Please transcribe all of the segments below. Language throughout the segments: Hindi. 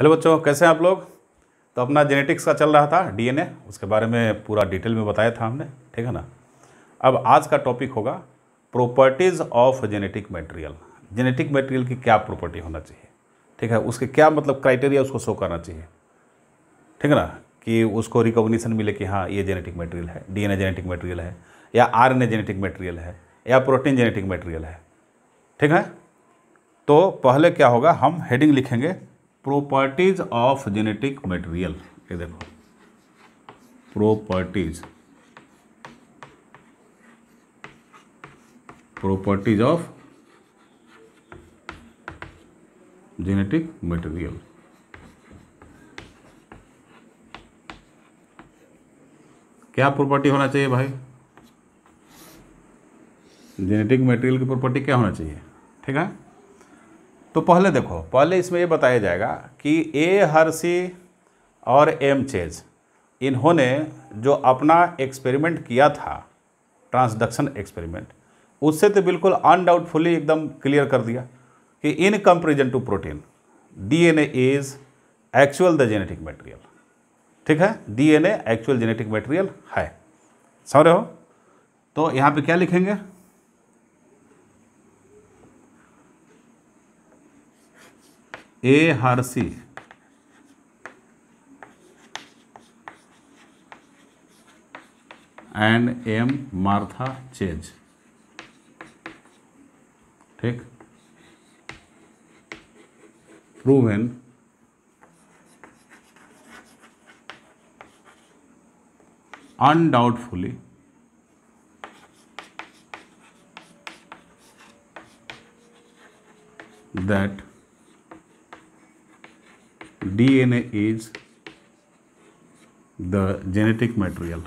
हेलो बच्चों कैसे हैं आप लोग तो अपना जेनेटिक्स का चल रहा था डीएनए उसके बारे में पूरा डिटेल में बताया था हमने ठीक है ना अब आज का टॉपिक होगा properties of genetic material genetic material की क्या प्रॉपर्टी होना चाहिए ठीक है उसके क्या मतलब क्राइटेरिया उसको शो करना चाहिए ठीक है ना कि उसको रिकॉग्निशन मिले कि हाँ ये जेनेटिक मटेरियल है डी जेनेटिक मटेरियल है या आर जेनेटिक मटेरियल है या प्रोटीन जेनेटिक मटेरियल है ठीक है तो पहले क्या होगा हम हेडिंग लिखेंगे प्रॉपर्टीज ऑफ जेनेटिक मटेरियल ये देखो properties properties of genetic material क्या प्रॉपर्टी होना चाहिए भाई जेनेटिक मटेरियल की प्रॉपर्टी क्या होना चाहिए ठीक है तो पहले देखो पहले इसमें ये बताया जाएगा कि ए हर्सी और एम चेज इन्होंने जो अपना एक्सपेरिमेंट किया था ट्रांसडक्शन एक्सपेरिमेंट उससे तो बिल्कुल अनडाउटफुली एकदम क्लियर कर दिया कि in comparison to protein DNA is actual the genetic material ठीक है डीएनए एक्चुअल जेनेटिक मटेरियल है समझ रहे हो तो यहाँ पे क्या लिखेंगे A Hershey and M Martha Chase ठीक proven undoubtedly that DNA is the genetic material.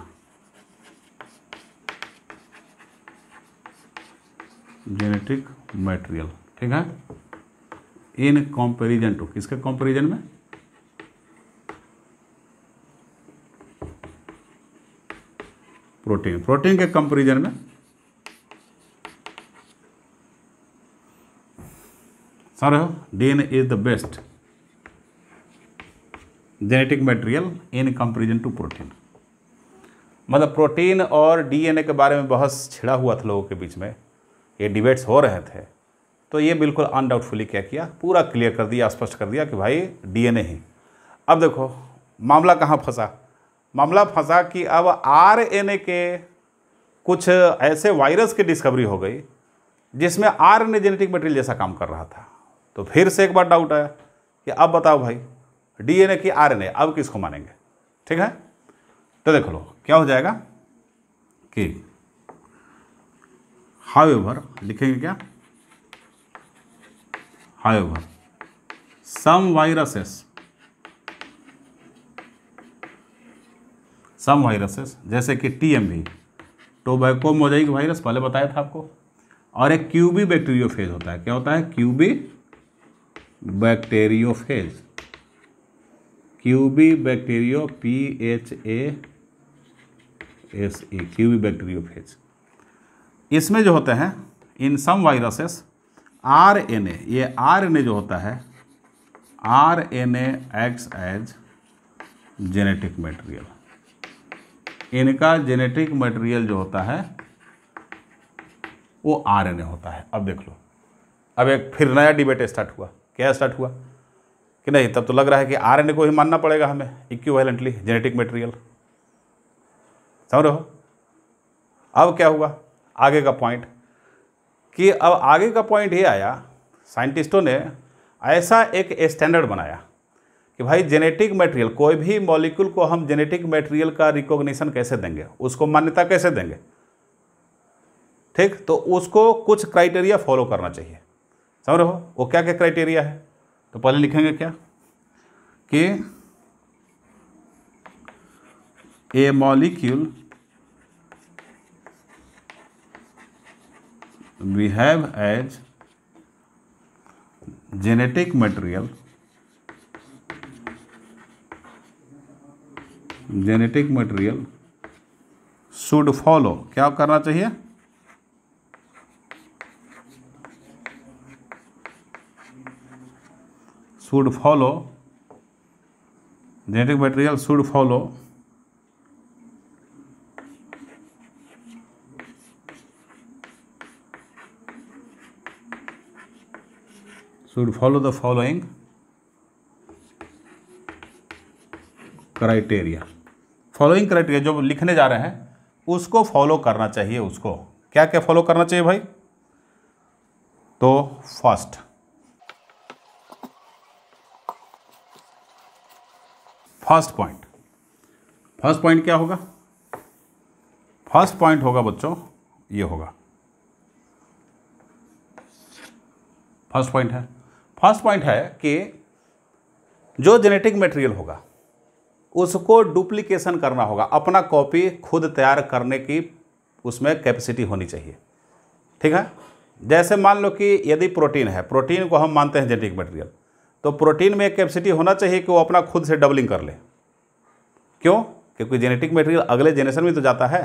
Genetic material ठीक है इन कंपैरिजन टू किसके कंपैरिजन में प्रोटीन प्रोटीन के कंपैरिजन में sir DNA is the best genetic material in comparison to protein मतलब प्रोटीन और डीएनए के बारे में बहस छिड़ा हुआ था लोगों के बीच में ये डिबेट्स हो रहे थे तो ये बिल्कुल अनडाउटफुली क्या किया पूरा क्लियर कर दिया स्पष्ट कर दिया कि भाई डीएनए ही अब देखो मामला कहाँ फंसा मामला फंसा कि अब आरएनए के कुछ ऐसे वायरस की डिस्कवरी हो गई जिसमें आरएनए जेनेटिक मटेरियल जैसा काम कर रहा था तो फिर से एक बार डाउट आया कि अब बताओ भाई डीएनए की आरएनए अब किसको मानेंगे ठीक है तो देख लो क्या हो जाएगा कि हावेवर लिखेंगे क्या however some viruses some viruses जैसे कि टीएमवी टोबैको तो मोजाइक वायरस पहले बताया था आपको और एक क्यूबी बैक्टीरियोफेज होता है क्या होता है QB bacteriophage QB bacterio P H A S E QB bacteriophage इसमें जो होते हैं in some viruses R N A ये आर एन ए जो होता है R N acts as genetic material इनका जेनेटिक मटेरियल जो होता है वो आर एन ए होता है अब देख लो अब एक फिर नया डिबेट स्टार्ट हुआ क्या स्टार्ट हुआ कि नहीं तब तो लग रहा है कि आरएनए को ही मानना पड़ेगा हमें इक्विवेलेंटली जेनेटिक मटेरियल समझ रहे हो अब क्या हुआ आगे का पॉइंट कि अब आगे का पॉइंट ये आया साइंटिस्टों ने ऐसा एक स्टैंडर्ड बनाया कि भाई जेनेटिक मटेरियल कोई भी मॉलिक्यूल को हम जेनेटिक मटेरियल का रिकॉग्निशन कैसे देंगे उसको मान्यता कैसे देंगे ठीक तो उसको कुछ क्राइटेरिया फॉलो करना चाहिए समझ रहे हो वो क्या क्या क्राइटेरिया है तो पहले लिखेंगे क्या के a molecule we have as genetic material genetic material should follow क्या करना चाहिए should follow genetic material should follow should follow the following criteria following criteria जो लिखने जा रहे हैं उसको फॉलो करना चाहिए उसको क्या क्या फॉलो करना चाहिए भाई तो first first point first point क्या होगा फर्स्ट पॉइंट होगा बच्चों ये होगा फर्स्ट पॉइंट है फर्स्ट पॉइंट है कि जो जेनेटिक मटेरियल होगा उसको डुप्लीकेशन करना होगा अपना कॉपी खुद तैयार करने की उसमें कैपेसिटी होनी चाहिए ठीक है जैसे मान लो कि यदि प्रोटीन है प्रोटीन को हम मानते हैं जेनेटिक मटेरियल तो प्रोटीन में एक कैपेसिटी होना चाहिए कि वो अपना खुद से डबलिंग कर ले क्यों क्योंकि जेनेटिक मटेरियल अगले जेनरेशन में तो जाता है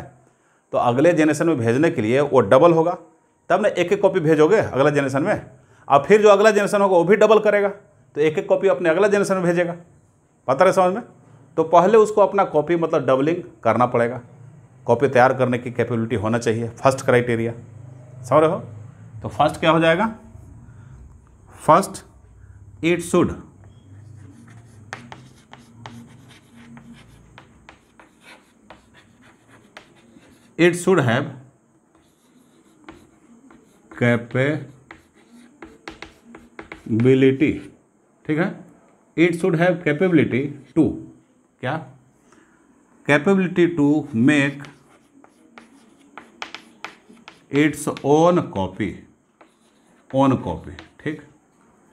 तो अगले जेनरेशन में भेजने के लिए वो डबल होगा तब ना एक एक कॉपी भेजोगे अगला जेनरेशन में और फिर जो अगला जेनरेशन होगा वो भी डबल करेगा तो एक एक कॉपी अपने अगला जेनरेशन में भेजेगा पता रहे समझ में तो पहले उसको अपना कॉपी मतलब डबलिंग करना पड़ेगा कॉपी तैयार करने की कैपेबिलिटी होना चाहिए फर्स्ट क्राइटेरिया समझ रहे हो तो फर्स्ट क्या हो जाएगा first it should it should have capability ठीक है it should have capability to क्या capability to make its own copy own copy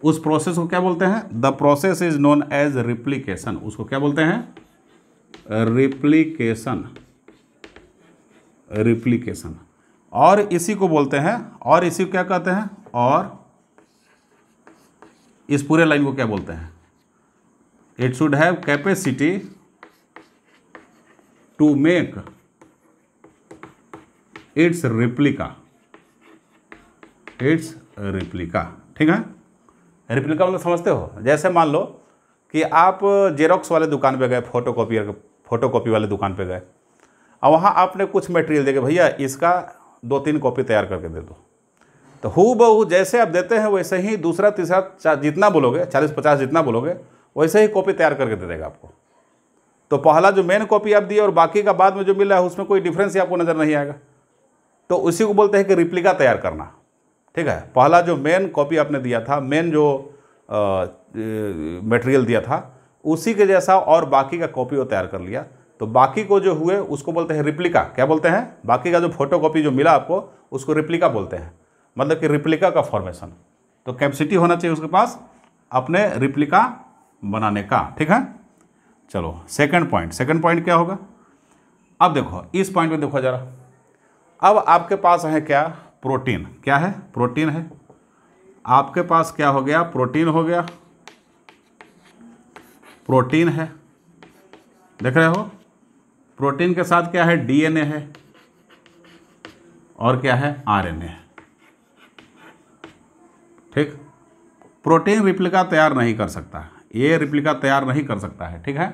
उस प्रोसेस को क्या बोलते हैं the process is known as replication उसको क्या बोलते हैं रिप्लीकेशन रिप्लीकेशन और इसी को बोलते हैं और इसी को क्या कहते हैं और इस पूरे लाइन को क्या बोलते हैं it should have capacity to make its replica its replica ठीक है रिप्लिका मतलब समझते हो जैसे मान लो कि आप जेरोक्स वाले दुकान पे गए फोटो कॉपी फोटो कॉपी वाले दुकान पे गए और वहाँ आपने कुछ मटेरियल देखे भैया इसका दो तीन कॉपी तैयार करके दे दो तो हु बहू जैसे आप देते हैं वैसे ही दूसरा तीसरा जितना बोलोगे चालीस पचास जितना बोलोगे वैसे ही कॉपी तैयार करके दे देगा आपको तो पहला जो मेन कॉपी आप दिए और बाकी का बाद में जो मिला है उसमें कोई डिफरेंस ही आपको नज़र नहीं आएगा तो उसी को बोलते हैं कि रिप्लिका तैयार करना ठीक है पहला जो मेन कॉपी आपने दिया था मेन जो मटेरियल दिया था उसी के जैसा और बाकी का कॉपी वो तैयार कर लिया तो बाकी को जो हुए उसको बोलते हैं रिप्लिका क्या बोलते हैं बाकी का जो फोटो कॉपी जो मिला आपको उसको रिप्लिका बोलते हैं मतलब कि रिप्लिका का फॉर्मेशन तो कैपेसिटी होना चाहिए उसके पास अपने रिप्लिका बनाने का ठीक है चलो सेकंड पॉइंट सेकंड पॉइंट क्या होगा अब देखो इस पॉइंट में देखो ज़रा अब आपके पास है क्या प्रोटीन क्या है प्रोटीन है आपके पास क्या हो गया प्रोटीन हो गया प्रोटीन है देख रहे हो प्रोटीन के साथ क्या है डीएनए है और क्या है आरएनए है ठीक प्रोटीन रिप्लिका तैयार नहीं कर सकता ये रिप्लिका तैयार नहीं कर सकता है ठीक है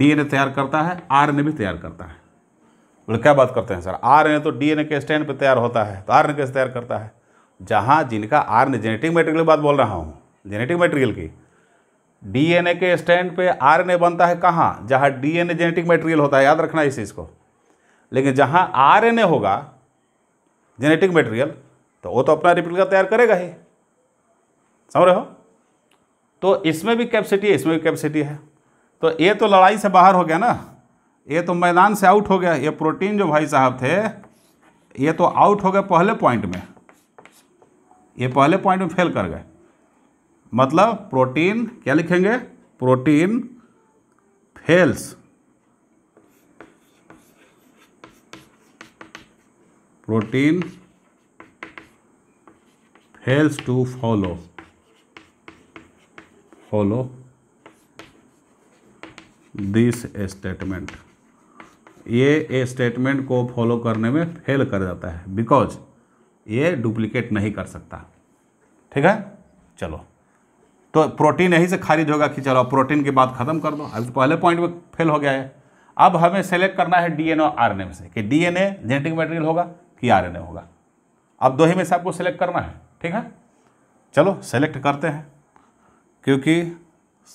डीएनए तैयार करता है आरएनए भी तैयार करता है बोले क्या बात करते हैं सर आर एन तो डी एन ए के स्टैंड पर तैयार होता है तो आर एन कैसे तैयार करता है जहाँ जिनका आर एन जेनेटिक मटेरियल की बात बोल रहा हूँ जेनेटिक मटेरियल की डीएनए के स्टैंड पे आरएनए बनता है कहाँ जहाँ डीएनए जेनेटिक मटेरियल होता है याद रखना इस चीज़ को लेकिन जहाँ ए होगा जेनेटिक मटेरियल तो वो तो अपना रिप्लिका तैयार करेगा ही समझ रहे हो तो इसमें भी कैपेसिटी है इसमें भी कैपेसिटी है तो ये तो लड़ाई से बाहर हो गया ना ये तो मैदान से आउट हो गया ये प्रोटीन जो भाई साहब थे ये तो आउट हो गए पहले पॉइंट में ये पहले पॉइंट में फेल कर गए मतलब प्रोटीन क्या लिखेंगे protein fails protein fails to follow follow this statement ये ए स्टेटमेंट को फॉलो करने में फेल कर जाता है बिकॉज ये डुप्लीकेट नहीं कर सकता ठीक है चलो तो प्रोटीन यहीं से खारिज होगा कि चलो प्रोटीन की बात खत्म कर दो अभी तो पहले पॉइंट में फेल हो गया है अब हमें सेलेक्ट करना है डीएनए और आरएनए में से कि डीएनए जेनेटिक मटेरियल होगा कि आरएनए होगा अब दो ही में से आपको सेलेक्ट करना है ठीक है चलो सेलेक्ट करते हैं क्योंकि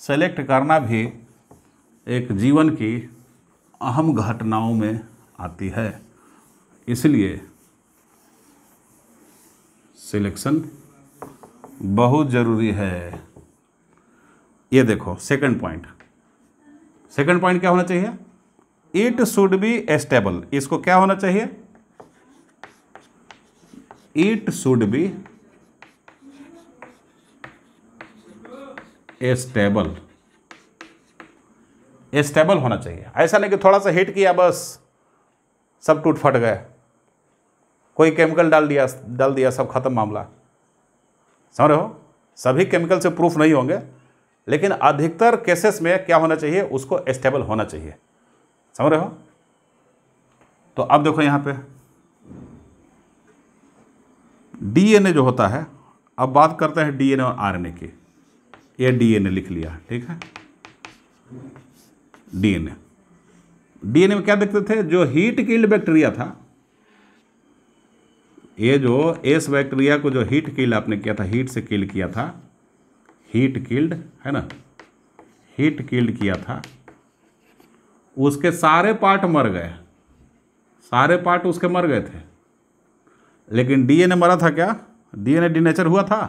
सेलेक्ट करना भी एक जीवन की अहम घटनाओं में आती है इसलिए सिलेक्शन बहुत ज़रूरी है ये देखो सेकंड पॉइंट सेकंड पॉइंट क्या होना चाहिए इट शुड बी एस्टेबल इसको क्या होना चाहिए it should be stable stable होना चाहिए ऐसा नहीं कि थोड़ा सा हिट किया बस सब टूट फट गए कोई केमिकल डाल दिया डाल दिया सब खत्म मामला समझ रहे हो सभी केमिकल से प्रूफ नहीं होंगे लेकिन अधिकतर केसेस में क्या होना चाहिए उसको स्टेबल होना चाहिए समझ रहे हो तो अब देखो यहाँ पे डीएनए जो होता है अब बात करते हैं डीएनए और आरएनए की ये डीएनए लिख लिया ठीक है डीएनए डीएनए में क्या देखते थे जो हीट किल्ड बैक्टीरिया था ये जो एस बैक्टीरिया को जो हीट किल्ड आपने किया था हीट से किल किया था हीट किल्ड है ना हीट किल्ड किया था उसके सारे पार्ट मर गए सारे पार्ट उसके मर गए थे लेकिन डीएनए मरा था क्या डीएनए डिनेचर हुआ था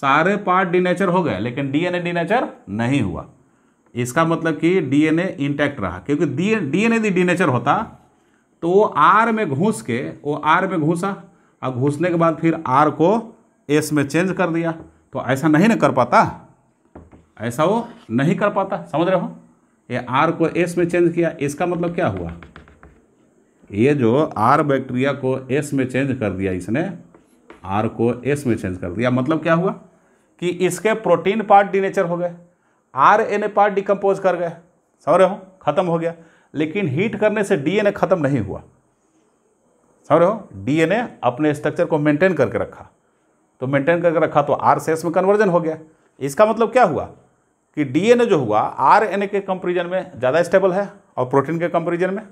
सारे पार्ट डिनेचर हो गए लेकिन डीएनए डिनेचर नहीं हुआ इसका मतलब कि डीएनए इंटैक्ट रहा क्योंकि डीएनए यदि डीनेचर होता तो वो आर में घुस के वो आर में घुसा और घुसने के बाद फिर आर को एस में चेंज कर दिया तो ऐसा नहीं ना कर पाता ऐसा वो नहीं कर पाता समझ रहे हो ये आर को एस में चेंज किया इसका मतलब क्या हुआ ये जो आर बैक्टीरिया को एस में चेंज कर दिया इसने आर को एस में चेंज कर दिया मतलब क्या हुआ कि इसके प्रोटीन पार्ट डीनेचर हो गए R N A part decompose कर गए समझ रहे हो खत्म हो गया लेकिन हीट करने से डीएनए खत्म नहीं हुआ समझ रहे हो डीएनए अपने स्ट्रक्चर को मेंटेन करके रखा तो मेंटेन करके रखा तो आर सेस में कन्वर्जन हो गया इसका मतलब क्या हुआ कि डीएनए जो हुआ आर एन ए के कंपेरिजन में ज़्यादा स्टेबल है और प्रोटीन के कंपेरिजन में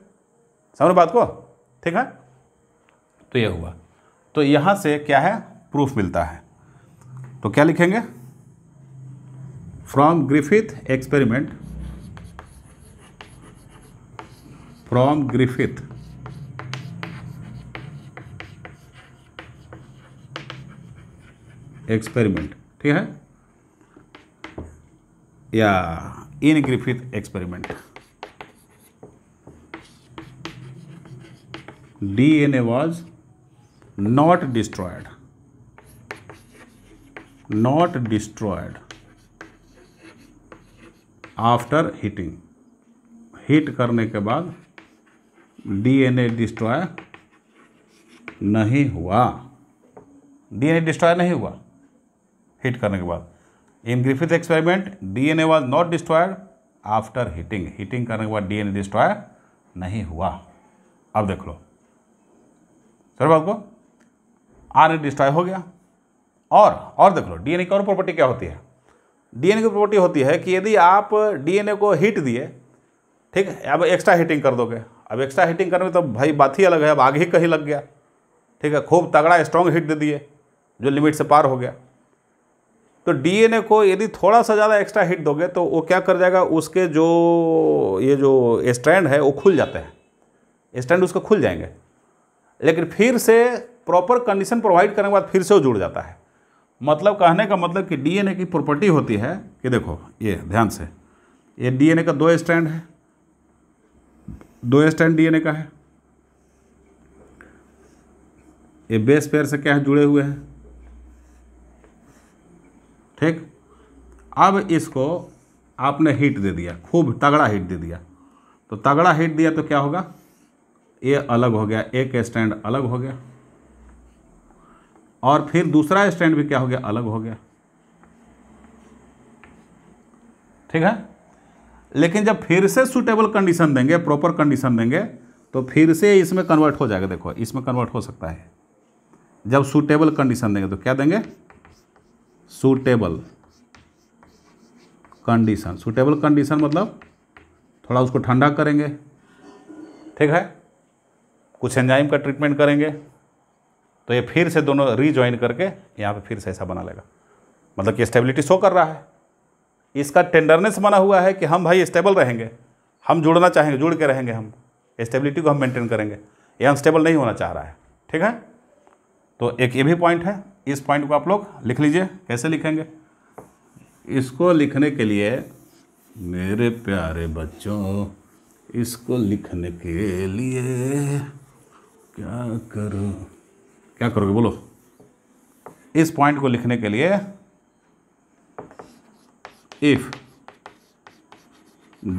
समझ बात को ठीक है तो ये हुआ तो यहाँ से क्या है प्रूफ मिलता है तो क्या लिखेंगे from griffith experiment from griffith experiment ठीक है या in Griffith experiment DNA was not destroyed not destroyed after heating heat करने के बाद डीएनए डिस्ट्रॉय नहीं हुआ डीएनए डिस्ट्रॉय नहीं हुआ हीट करने के बाद in Griffith experiment DNA was not destroyed after heating heating करने के बाद डीएनए डिस्ट्रॉय नहीं हुआ अब देख लो सर बात को आर डिस्ट्रॉय हो गया और और देख लो डीएनए की और प्रॉपर्टी क्या होती है डीएनए की प्रॉपर्टी होती है कि यदि आप डीएनए को हीट दिए ठीक है अब एक्स्ट्रा हीटिंग कर दोगे अब एक्स्ट्रा हीटिंग करने में तो भाई बात ही अलग है अब आगे ही कहीं लग गया ठीक है खूब तगड़ा स्ट्रॉन्ग हीट दे दिए जो लिमिट से पार हो गया तो डीएनए को यदि थोड़ा सा ज़्यादा एक्स्ट्रा हीट दोगे तो वो क्या कर जाएगा उसके जो ये जो स्टैंड है वो खुल जाते हैं स्टैंड उसको खुल जाएंगे लेकिन फिर से प्रॉपर कंडीशन प्रोवाइड करने के बाद फिर से वो जुड़ जाता है मतलब कहने का मतलब कि डीएनए की प्रॉपर्टी होती है कि देखो ये ध्यान से ये डीएनए का दो स्टैंड है दो स्टैंड डीएनए का है ये बेस पेयर से क्या जुड़े हुए हैं ठीक अब इसको आपने हीट दे दिया खूब तगड़ा हीट दे दिया तो तगड़ा हीट दिया तो क्या होगा ये अलग हो गया एक स्टैंड अलग हो गया और फिर दूसरा स्टैंड भी क्या हो गया अलग हो गया ठीक है लेकिन जब फिर से सुटेबल कंडीशन देंगे प्रॉपर कंडीशन देंगे तो फिर से इसमें कन्वर्ट हो जाएगा देखो इसमें कन्वर्ट हो सकता है जब सुटेबल कंडीशन देंगे तो क्या देंगे सुटेबल कंडीशन सुटेबल कंडीशन मतलब थोड़ा उसको ठंडा करेंगे ठीक है कुछ एंजाइम का ट्रीटमेंट करेंगे तो ये फिर से दोनों रीज्वाइन करके यहाँ पे फिर से ऐसा बना लेगा मतलब कि स्टेबिलिटी शो कर रहा है इसका टेंडरनेस बना हुआ है कि हम भाई स्टेबल रहेंगे हम जुड़ना चाहेंगे जुड़ के रहेंगे हम स्टेबिलिटी को हम मेंटेन करेंगे ये अनस्टेबल नहीं होना चाह रहा है ठीक है तो एक ये भी पॉइंट है इस पॉइंट को आप लोग लिख लीजिए कैसे लिखेंगे इसको लिखने के लिए मेरे प्यारे बच्चों इसको लिखने के लिए क्या करूँ क्या करोगे बोलो इस पॉइंट को लिखने के लिए if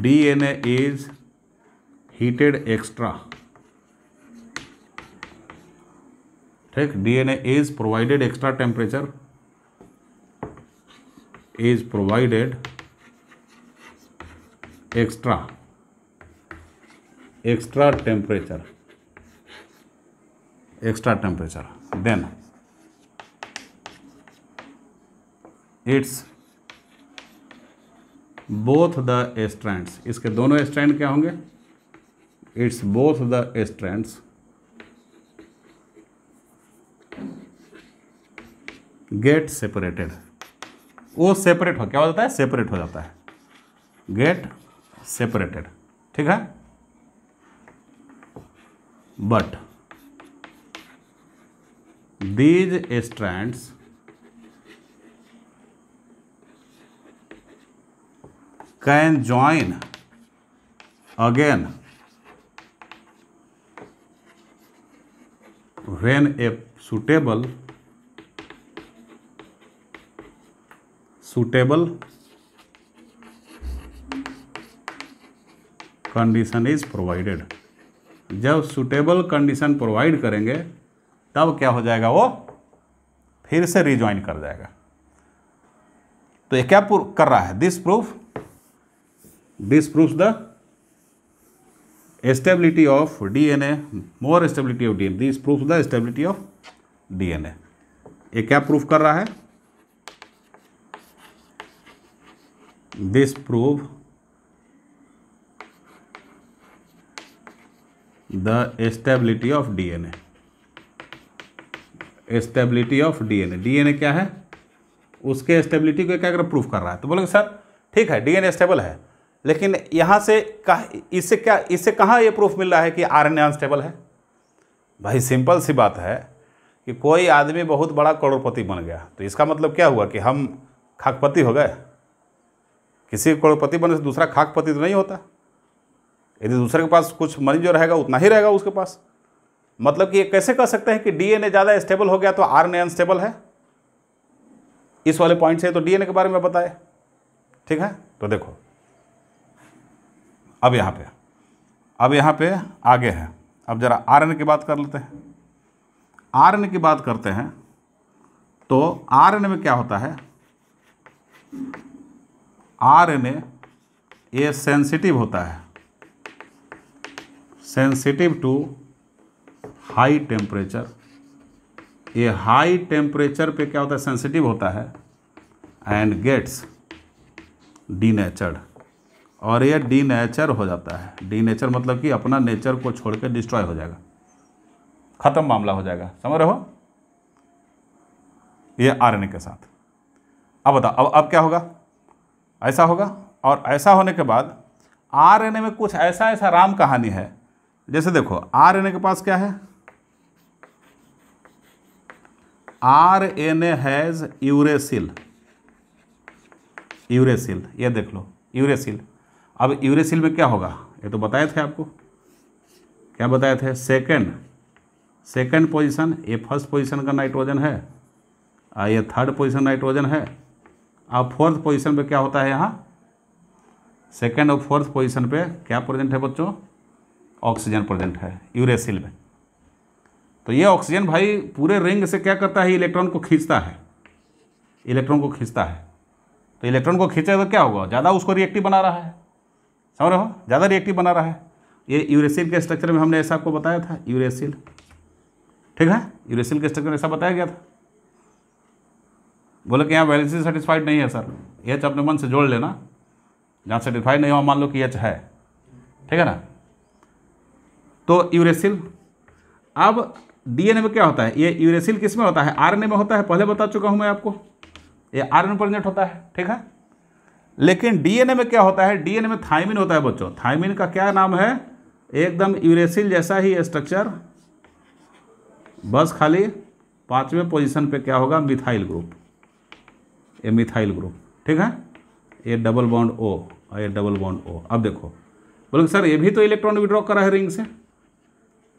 DNA is heated extra ठीक DNA is provided extra temperature is provided extra extra temperature extra temperature then it's both the strands इसके दोनों स्ट्रैंड क्या होंगे it's both the strands get separated वो सेपरेट हो क्या हो जाता है सेपरेट हो जाता है गेट सेपरेटेड ठीक है but these strands can join again when a suitable suitable condition is provided जब सुटेबल कंडीशन प्रोवाइड करेंगे तब क्या हो जाएगा वो फिर से रिज्वाइन कर जाएगा तो ये क्या कर रहा है this proof this proof the stability of DNA more stability of DNA this proof the stability of DNA ये क्या प्रूफ कर रहा है this proof the stability of DNA stability of DNA DNA क्या है उसके स्टेबिलिटी को क्या कर प्रूफ कर रहा है तो बोलेंगे सर ठीक है डीएनए स्टेबल है लेकिन यहाँ से कह इससे क्या इससे कहाँ ये प्रूफ मिल रहा है कि आरएनए अनस्टेबल है भाई सिंपल सी बात है कि कोई आदमी बहुत बड़ा करोड़पति बन गया तो इसका मतलब क्या हुआ कि हम खाकपति हो गए किसी करोड़पति बनने से दूसरा खाकपति तो नहीं होता यदि दूसरे के पास कुछ मनी जो रहेगा उतना ही रहेगा उसके पास मतलब कि ये कैसे कह सकते हैं कि डीएनए ज़्यादा स्टेबल हो गया तो आरएनए अनस्टेबल है इस वाले पॉइंट से तो डीएनए के बारे में बताए ठीक है तो देखो अब यहाँ पे अब यहाँ पे आगे है अब ज़रा आरएनए की बात कर लेते हैं आरएनए की बात करते हैं तो आरएनए में क्या होता है आरएनए ये सेंसिटिव होता है सेंसिटिव टू हाई टेम्परेचर ये हाई टेम्परेचर पे क्या होता है सेंसिटिव होता है एंड गेट्स डी और ये डी हो जाता है डी मतलब कि अपना नेचर को छोड़ कर डिस्ट्रॉय हो जाएगा ख़त्म मामला हो जाएगा समझ रहे हो ये आर के साथ अब बताओ अब अब क्या होगा ऐसा होगा और ऐसा होने के बाद आर में कुछ ऐसा ऐसा राम कहानी है जैसे देखो आर के पास क्या है R N A has uracil uracil ये देख लो यूरेसिल अब यूरेसिल में क्या होगा ये तो बताए थे आपको क्या बताए थे सेकंड सेकंड पोजीशन ये फर्स्ट पोजीशन का नाइट्रोजन है आ ये थर्ड पोजीशन नाइट्रोजन है अब फोर्थ पोजीशन पे क्या होता है यहाँ सेकंड और फोर्थ पोजीशन पे क्या प्रेजेंट है बच्चों ऑक्सीजन प्रेजेंट है यूरेसिल में तो ये ऑक्सीजन भाई पूरे रिंग से क्या करता है इलेक्ट्रॉन को खींचता है इलेक्ट्रॉन को खींचता है तो इलेक्ट्रॉन को खींचे तो क्या होगा ज़्यादा उसको रिएक्टिव बना रहा है समझ रहे हो ज़्यादा रिएक्टिव बना रहा है ये यूरेसिल के स्ट्रक्चर में हमने ऐसा आपको बताया था यूरेसिल ठीक है यूरेसिल के स्ट्रक्चर ऐसा बताया गया था बोले कि यहाँ वैलेंसी सेटिस्फाइड नहीं है सर एच अपने मन से जोड़ लेना जहाँ सेटिस्फाइड नहीं हो मान लो कि एच है ठीक है ना तो यूरेसिल अब डीएनए में क्या होता है ये यूरेसिल किस में होता है आरएनए में होता है पहले बता चुका हूं मैं आपको ये आरएनए प्रेजेंट होता है ठीक है लेकिन डीएनए में क्या होता है डीएनए में थायमिन होता है बच्चों थायमिन का क्या नाम है एकदम यूरेसिल जैसा ही स्ट्रक्चर बस खाली पांचवें पोजिशन पे क्या होगा मिथाइल ग्रुप ये मिथाइल ग्रुप ठीक है ये डबल बॉन्ड ओ और ये डबल बॉन्ड ओ अब देखो बोलो सर ये भी तो इलेक्ट्रॉन विड्रॉ करा है रिंग से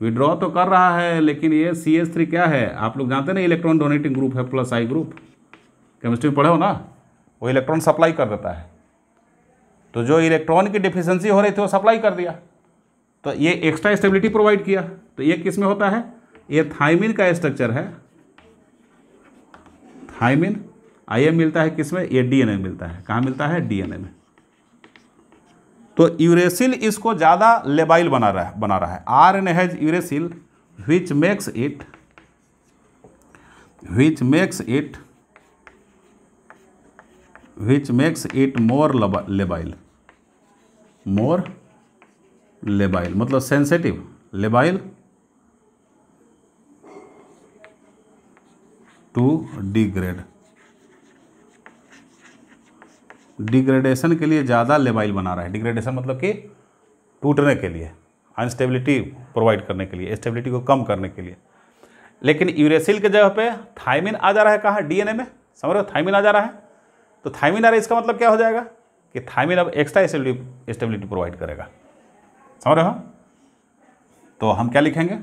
विड्रॉ तो कर रहा है लेकिन ये सी एस थ्री क्या है आप लोग जानते ना इलेक्ट्रॉन डोनेटिंग ग्रुप है प्लस आई ग्रुप केमिस्ट्री में पढ़े हो ना वो इलेक्ट्रॉन सप्लाई कर देता है तो जो इलेक्ट्रॉन की डिफिशेंसी हो रही थी वो सप्लाई कर दिया तो ये एक्स्ट्रा स्टेबिलिटी प्रोवाइड किया तो ये किस में होता है ये थाइमिन का स्ट्रक्चर है थाइमिन आई मिलता है किस में ये ए मिलता है कहाँ मिलता है ए में तो यूरेसिल इसको ज़्यादा लेबाइल बना रहा है बना रहा है R N has uracil which makes it which makes it which makes it more labile more labile मतलब sensitive labile to degrade degradation के लिए ज़्यादा लेबाइल बना रहा है डिग्रेडेशन मतलब कि टूटने के लिए अनस्टेबिलिटी प्रोवाइड करने के लिए स्टेबिलिटी को कम करने के लिए लेकिन यूरेसिल के जगह पे थाइमिन आ जा रहा है कहाँ डीएनए में समझ रहे हो थाइमिन आ जा रहा है तो थाइमिन आ रहा है इसका मतलब क्या हो जाएगा कि थाइमिन अब एक्स्ट्रा स्टेबिलिटी प्रोवाइड करेगा समझ रहे हो तो हम क्या लिखेंगे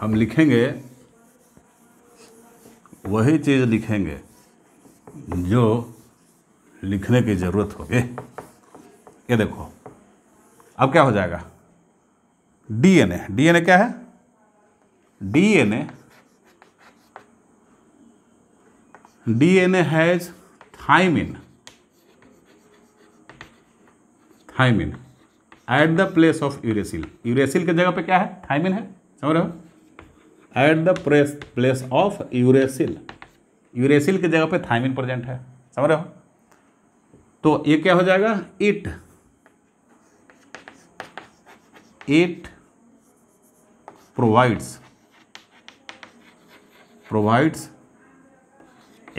हम लिखेंगे वही चीज़ लिखेंगे जो लिखने की ज़रूरत होगी ये देखो अब क्या हो जाएगा डीएनए डीएनए क्या है DNA DNA has thymine thymine at the place of uracil uracil के जगह पे क्या है थाइमिन है समझ रहे हो at the place of uracil uracil की जगह पे थायमिन प्रेजेंट है समझ रहे हो तो ये क्या हो जाएगा it it provides provides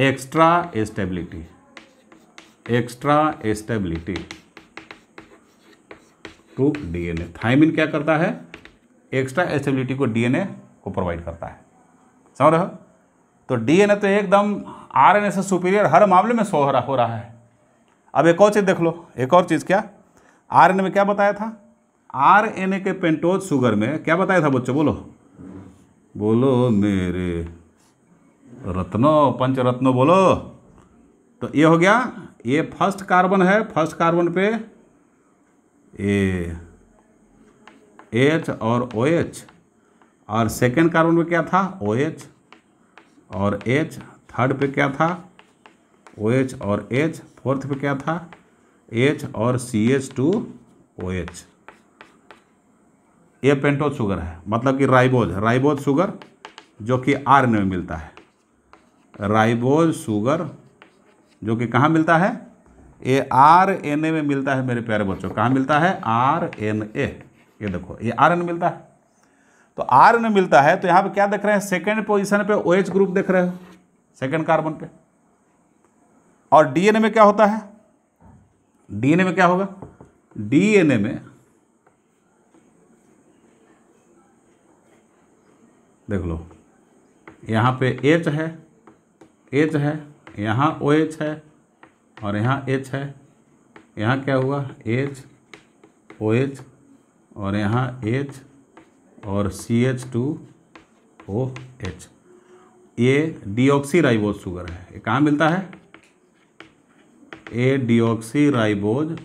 extra stability extra stability to DNA thymine क्या करता है एक्स्ट्रा स्टेबिलिटी को डीएनए को प्रोवाइड करता है समझ रहे हो तो डीएनए तो एकदम आरएनए से सुपीरियर हर मामले में सो हो रहा है अब एक और चीज़ देख लो एक और चीज़ क्या आरएनए में क्या बताया था आरएनए के पेंटोज शुगर में क्या बताया था बच्चों बोलो बोलो मेरे रत्नो पंच रत्नो बोलो तो ये हो गया ये फर्स्ट कार्बन है फर्स्ट कार्बन पे ए एच और ओ एच और सेकेंड कार्बन में क्या था ओ एच और एच थर्ड पे क्या था ओ OH और एच फोर्थ पे क्या था एच और C H two O H ये पेंटोज शुगर है मतलब कि राइबोज राइबोज शुगर जो कि आर में मिलता है राइबोज शुगर जो कि कहाँ मिलता है ये आर एन ए में मिलता है मेरे प्यारे बच्चों कहाँ मिलता है आर एन ए ये देखो ये आर एन मिलता है तो आर में मिलता है तो यहाँ पे क्या देख रहे हैं सेकेंड पोजिशन पे ओ OH ग्रुप देख रहे हो सेकेंड कार्बन पे और डीएनए में क्या होता है डीएनए में क्या होगा डीएनए में देख लो यहाँ पे एच है एच है यहाँ ओ एच है और यहाँ एच है यहाँ क्या हुआ एच ओ एच और यहाँ एच और C H two O H ये डीऑक्सी राइबोज शुगर है ये कहाँ मिलता है ए डीऑक्सी राइबोज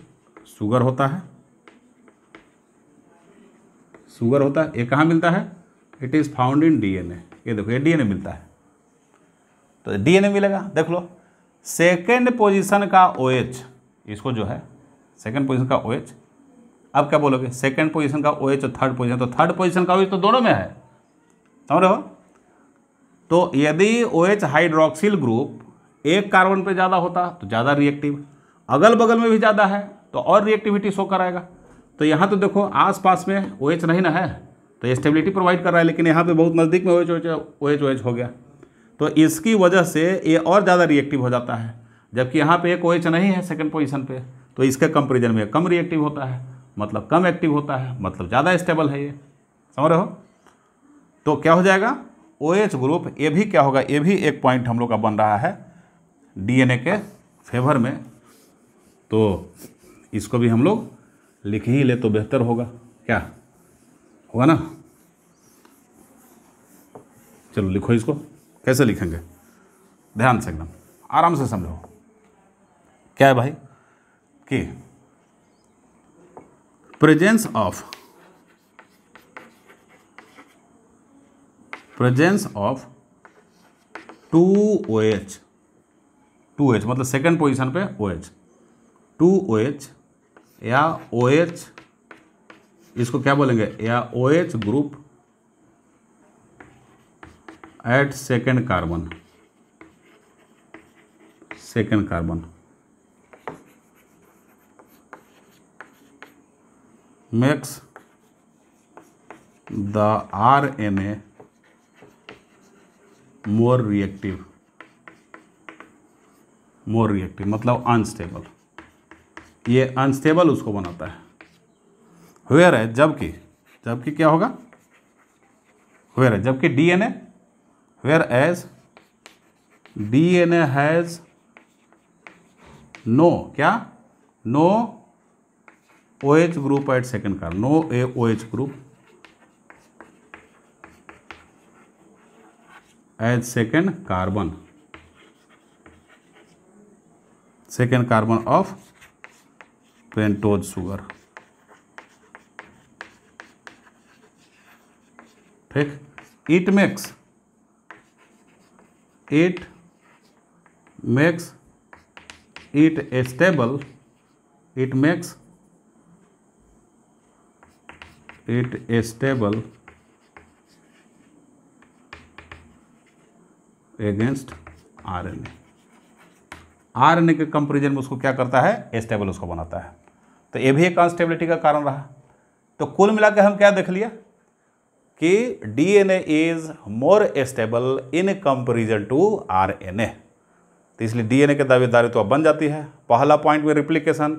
शुगर होता है शुगर होता है ये कहाँ मिलता है it is found in DNA ये देखो ये डीएनए मिलता है तो डीएनए मिलेगा देख लो सेकेंड पोजीशन का ओ एच इसको जो है सेकेंड पोजिशन का ओ एच अब क्या बोलोगे सेकेंड पोजिशन का ओ OH एच और थर्ड पोजिशन तो थर्ड पोजिशन का ओ OH तो दोनों में है समझ रहे हो तो यदि ओ एच हाइड्रोक्सिल ग्रुप एक कार्बन पे ज़्यादा होता तो ज़्यादा रिएक्टिव अगल बगल में भी ज़्यादा है तो और रिएक्टिविटी शो कराएगा तो यहाँ तो देखो आस में ओ OH एच नहीं ना है तो स्टेबिलिटी प्रोवाइड कर रहा है लेकिन यहाँ पर बहुत नज़दीक में O H O H O H हो गया तो इसकी वजह से ये और ज़्यादा रिएक्टिव हो जाता है जबकि यहाँ पे एक ओ नहीं है सेकंड पोजीशन पे तो इसके कंपेरिजन में कम रिएक्टिव होता है मतलब कम एक्टिव होता है मतलब ज़्यादा स्टेबल है ये समझ रहे हो तो क्या हो जाएगा ओ OH ग्रुप ये भी क्या होगा ये भी एक पॉइंट हम लोग का बन रहा है डीएनए के फेवर में तो इसको भी हम लोग लिख ही ले तो बेहतर होगा क्या होगा ना चलो लिखो इसको कैसे लिखेंगे ध्यान से एकदम आराम से समझो क्या है भाई कि presence of presence of two O H two H मतलब सेकेंड पोजिशन पे O H two O H या ओ एच इसको क्या बोलेंगे या O H group at second carbon second carbon makes the RNA more reactive more reactive मतलब अनस्टेबल ये अनस्टेबल उसको बनाता है हुएर है जबकि जबकि क्या होगा हुएर है जबकि D A whereas D N A has no क्या no OH group at second carbon, no OH group at second carbon, of pentose sugar. Theek, it makes it stable it stable against RNA RNA के कंपेरिजन में उसको क्या करता है स्टेबल उसको बनाता है तो ये भी एक अनस्टेबिलिटी का कारण रहा तो कुल मिलाकर हम क्या देख लिया कि DNA is more stable in comparison to RNA तो इसलिए डीएनए के दावेदारी तो अब बन जाती है पहला पॉइंट में रिप्लीकेशन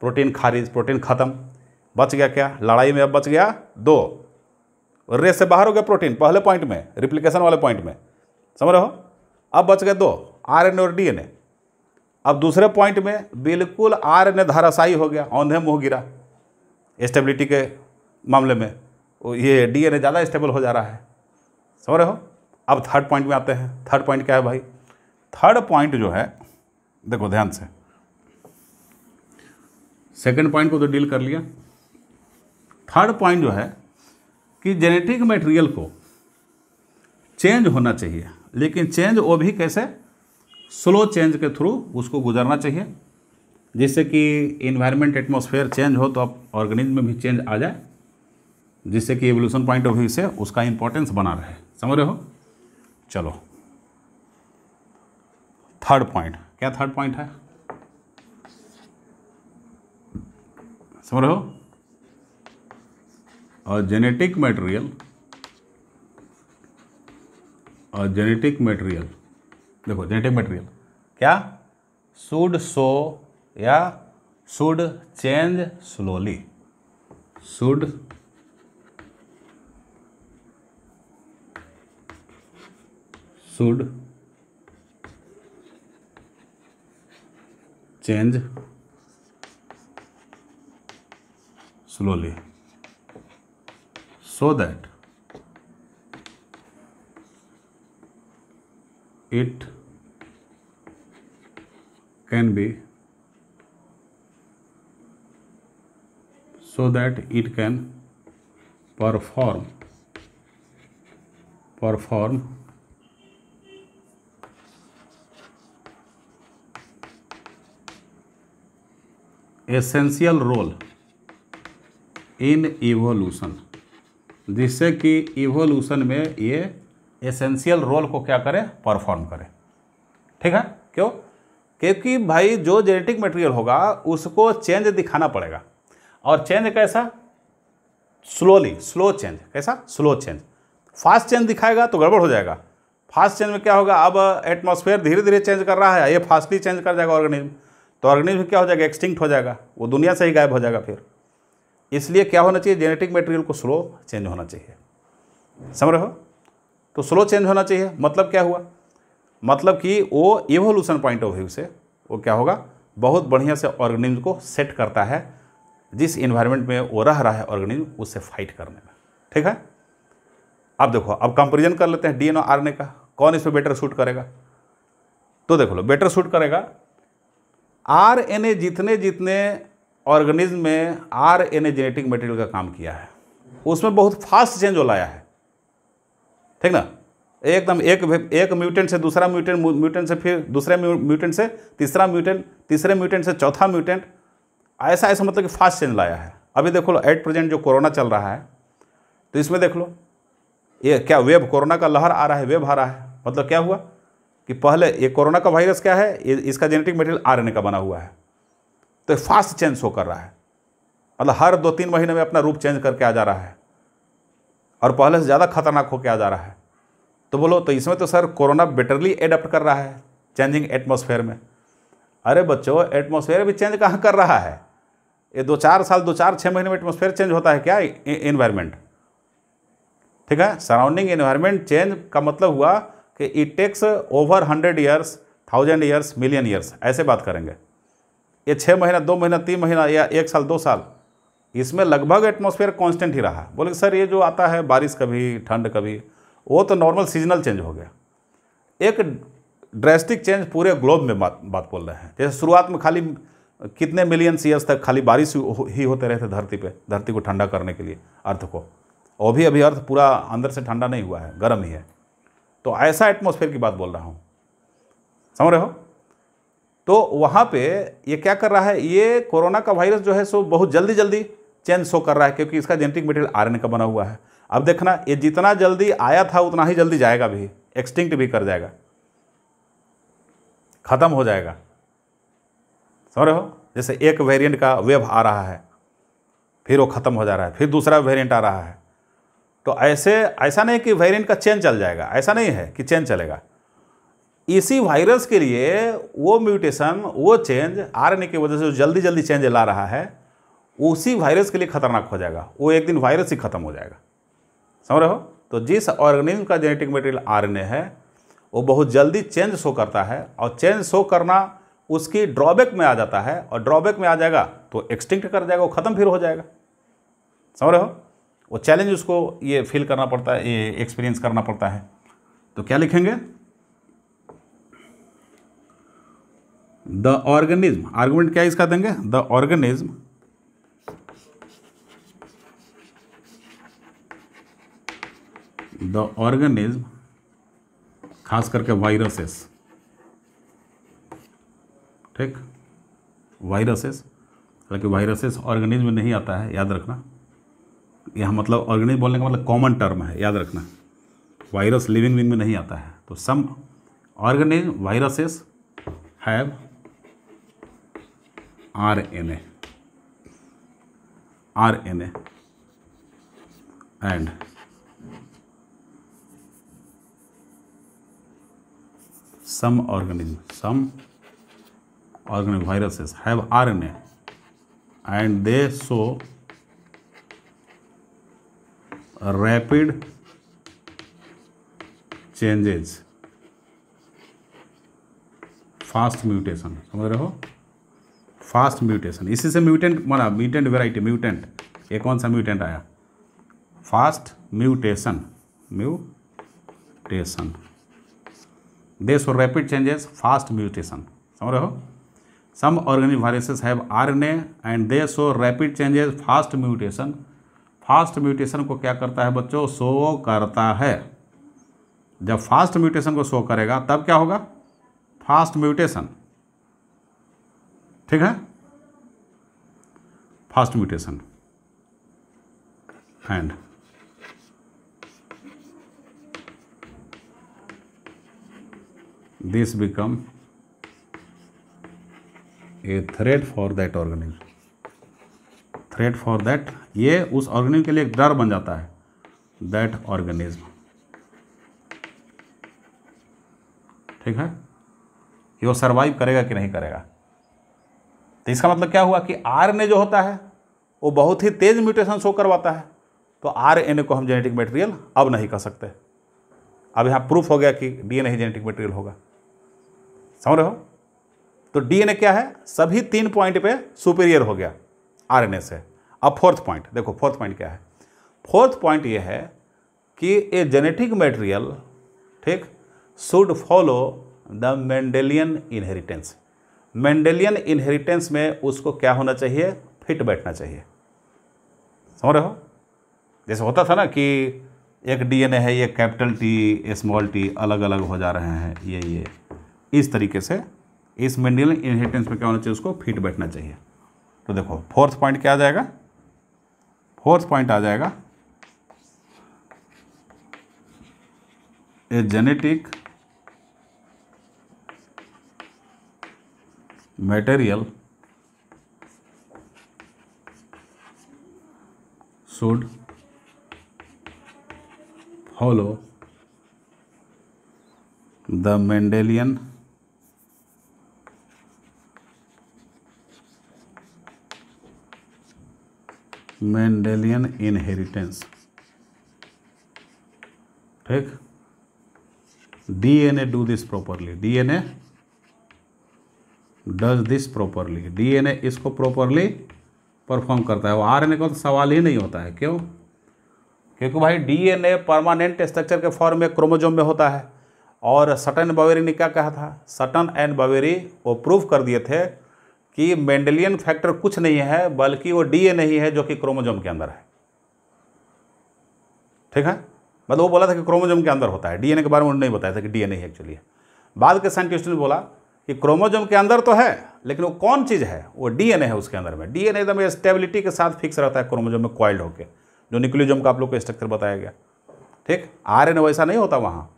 प्रोटीन खारिज प्रोटीन ख़त्म बच गया क्या लड़ाई में अब बच गया दो रेस से बाहर हो गया प्रोटीन पहले पॉइंट में रिप्लिकेशन वाले पॉइंट में समझ रहे हो अब बच गए दो आर एन और डी एन ए अब दूसरे पॉइंट में बिल्कुल आर एन ए धाराशाही हो गया औंधे मुँह गिरा स्टेबिलिटी के मामले में ये डी एन ए ज़्यादा स्टेबल हो जा रहा है समझ रहे हो अब थर्ड पॉइंट में आते हैं थर्ड पॉइंट क्या है भाई थर्ड पॉइंट जो है देखो ध्यान से सेकंड पॉइंट को तो डील कर लिया थर्ड पॉइंट जो है कि जेनेटिक मटेरियल को चेंज होना चाहिए लेकिन चेंज वो भी कैसे स्लो चेंज के थ्रू उसको गुजरना चाहिए जिससे कि इन्वायरमेंट एटमोसफेयर चेंज हो तो आप ऑर्गेनिज्म में भी चेंज आ जाए जिससे कि एवोल्यूशन पॉइंट ऑफ व्यू से उसका इंपॉर्टेंस बना रहे समझ रहे हो चलो थर्ड पॉइंट क्या थर्ड पॉइंट है समझ रहे हो a genetic material a genetic material देखो genetic material क्या should show या should change slowly should should change slowly so that it can be so that it can perform perform essential role in evolution जिससे कि इवोल्यूशन में ये एसेंशियल रोल को क्या करे परफॉर्म करे ठीक है क्यों क्योंकि भाई जो जेनेटिक मटेरियल होगा उसको चेंज दिखाना पड़ेगा और चेंज कैसा स्लोली स्लो चेंज कैसा स्लो चेंज फास्ट चेंज दिखाएगा तो गड़बड़ हो जाएगा फास्ट चेंज में क्या होगा अब एटमॉस्फेयर धीरे धीरे चेंज कर रहा है ये फास्टली चेंज कर जाएगा ऑर्गेनिज्म तो ऑर्गेनिज्म क्या हो जाएगा एक्सटिंक्ट हो जाएगा वो दुनिया से ही गायब हो जाएगा फिर इसलिए क्या होना चाहिए जेनेटिक मटेरियल को स्लो चेंज होना चाहिए समझ रहे हो तो स्लो चेंज होना चाहिए मतलब क्या हुआ मतलब कि वो इवोल्यूशन पॉइंट ऑफ व्यू से वो क्या होगा बहुत बढ़िया से ऑर्गेनिज्म को सेट करता है जिस इन्वायरमेंट में वो रह रहा है ऑर्गेनिज्म उससे फाइट करने में ठीक है अब देखो अब कंपेरिजन कर लेते हैं डी एन ए का कौन इस पर बेटर सूट करेगा तो देख लो बेटर सूट करेगा ए जितने जितने ऑर्गेनिज्म में R N A genetic material का काम किया है उसमें बहुत फास्ट चेंज हो लाया है ठीक ना एकदम एक एक म्यूटेंट से दूसरा म्यूटेंट म्यूटेंट से फिर दूसरे म्यूटेंट से तीसरा म्यूटेंट तीसरे म्यूटेंट से चौथा म्यूटेंट ऐसा ऐसा मतलब कि फास्ट चेंज लाया है अभी देखो लो एट प्रेजेंट जो कोरोना चल रहा है तो इसमें देख लो ये क्या वेब कोरोना का लहर आ रहा है वेब आ रहा है मतलब क्या हुआ कि पहले ये कोरोना का वायरस क्या है ये इसका जेनेटिक मटेरियल आर का बना हुआ है तो फास्ट चेंज शो कर रहा है मतलब हर दो तीन महीने में अपना रूप चेंज करके आ जा रहा है और पहले से ज़्यादा खतरनाक होकर आ जा रहा है तो बोलो तो इसमें तो सर कोरोना बेटरली एडप्ट कर रहा है चेंजिंग एटमोसफेयर में अरे बच्चों एटमोसफेयर भी चेंज कहाँ कर रहा है ये दो चार साल दो चार छः महीने में एटमोसफेयर चेंज होता है क्या इन्वायरमेंट ठीक है सराउंडिंग इन्वायरमेंट चेंज का मतलब हुआ कि it takes over hundred years thousand years million years ऐसे बात करेंगे ये छः महीना दो महीना तीन महीना या एक साल दो साल इसमें लगभग एटमोसफेयर कॉन्स्टेंट ही रहा बोले सर ये जो आता है बारिश कभी ठंड कभी वो तो नॉर्मल सीजनल चेंज हो गया एक ड्रेस्टिक चेंज पूरे ग्लोब में बात बात बोल रहे हैं जैसे शुरुआत में खाली कितने मिलियन ईयर्स तक खाली बारिश ही होते रहते धरती पे धरती को ठंडा करने के लिए अर्थ को और भी अभी अर्थ पूरा अंदर से ठंडा नहीं हुआ है गर्म ही है तो ऐसा एटमोसफेयर की बात बोल रहा हूँ समझ रहे हो तो वहाँ पे ये क्या कर रहा है ये कोरोना का वायरस जो है सो बहुत जल्दी जल्दी चेंज शो कर रहा है क्योंकि इसका जेनेटिक मटेरियल आर का बना हुआ है अब देखना ये जितना जल्दी आया था उतना ही जल्दी जाएगा भी एक्सटिंक्ट भी कर जाएगा ख़त्म हो जाएगा समझ रहे हो जैसे एक वेरिएंट का वेव आ रहा है फिर वो ख़त्म हो जा रहा है फिर दूसरा वेरिएंट आ रहा है तो ऐसे ऐसा नहीं कि वेरिएंट का चेन चल जाएगा ऐसा नहीं है कि चेन चलेगा इसी वायरस के लिए वो म्यूटेशन वो चेंज आरएनए की वजह से जो जल्दी जल्दी चेंज ला रहा है उसी वायरस के लिए खतरनाक हो जाएगा वो एक दिन वायरस ही खत्म हो जाएगा समझ रहे हो तो जिस ऑर्गेनिज्म का जेनेटिक मटेरियल आरएनए है वो बहुत जल्दी चेंज शो करता है और चेंज शो करना उसकी ड्रॉबैक में आ जाता है और ड्रॉबैक में आ जाएगा तो एक्सटिंक्ट कर जाएगा वो ख़त्म फिर हो जाएगा समझ रहे हो वो चैलेंज उसको ये फील करना पड़ता है ये एक्सपीरियंस करना पड़ता है तो क्या लिखेंगे द ऑर्गेनिज्म आर्गूमेंट क्या इसका देंगे द ऑर्गेनिज्म द ऑर्गेनिज्म खास करके वायरसेस ठीक वायरसेस हालांकि वायरसेस ऑर्गेनिज्म में नहीं आता है याद रखना यह मतलब ऑर्गेनिज्म बोलने का मतलब कॉमन टर्म है याद रखना वायरस लिविंग विंग में नहीं आता है तो some organism viruses have R N A R N A and some organism some organism viruses have R N A and they so rapid changes fast mutation समझ रहे हो फास्ट म्यूटेशन इसी से म्यूटेंट माना म्यूटेंट वेराइटी म्यूटेंट ये कौन सा म्यूटेंट आया fast mutation mutation they so rapid changes fast mutation समझ रहे हो some organic viruses have RNA and they so rapid changes fast mutation fast mutation को क्या करता है बच्चों शो करता है जब फास्ट म्यूटेशन को शो करेगा तब क्या होगा फास्ट म्यूटेशन ठीक है fast mutation and this become a thread for that organism thread for that ये उस ऑर्गेनिज के लिए एक डर बन जाता है दैट ऑर्गेनिज्म ठीक है ये वो सर्वाइव करेगा कि नहीं करेगा तो इसका मतलब क्या हुआ कि आर ए जो होता है वो बहुत ही तेज़ म्यूटेशन शो करवाता है तो आर एन ए को हम जेनेटिक मटेरियल अब नहीं कह सकते अब यहाँ प्रूफ हो गया कि डीएनए ही जेनेटिक मटेरियल होगा समझ रहे हो तो डीएनए क्या है सभी तीन पॉइंट पे सुपेरियर हो गया आरएनए से अब फोर्थ पॉइंट देखो फोर्थ पॉइंट क्या है फोर्थ पॉइंट ये है कि ए जेनेटिक मटेरियल ठीक should follow the Mendelian inheritance Mendelian inheritance में उसको क्या होना चाहिए फिट बैठना चाहिए समझ रहे हो जैसे होता था ना कि एक डीएनए है ये कैपिटल टी स्मॉल टी अलग अलग हो जा रहे हैं ये ये इस तरीके से इस मेंडेलियन इनहेरिटेंस में क्या होना चाहिए उसको फिट बैठना चाहिए तो देखो फोर्थ पॉइंट क्या आ जाएगा फोर्थ पॉइंट आ जाएगा a genetic material should follow the Mendelian mendelian inheritance ठीक DNA do this properly a does this properly DNA इसको प्रॉपरली परफॉर्म करता है वो आरएनए का तो सवाल ही नहीं होता है क्यों क्योंकि भाई डीएनए परमानेंट स्ट्रक्चर के फॉर्म में क्रोमोजोम में होता है और सटन बावेरी ने क्या कहा था सटन एंड बावेरी वो प्रूव कर दिए थे कि मेंडलियन फैक्टर कुछ नहीं है बल्कि वो डीएनए ही है जो कि क्रोमोजोम के अंदर है ठीक है मतलब वो बोला था कि क्रोमोजोम के अंदर होता है डीएनए के बारे में उन्होंने नहीं बताया था कि डीएनए ही एक्चुअली है बाद के साइंटिस्ट ने बोला कि क्रोमोजोम के अंदर तो है लेकिन वो कौन चीज़ है वो डीएनए है उसके अंदर में डीएनए एकदम तो स्टेबिलिटी के साथ फिक्स रहता है क्रोमोजोम में क्वाइल्ड होकर जो न्यूक्लियोजोम का आप लोग को स्ट्रक्चर बताया गया ठीक आर वैसा नहीं होता वहाँ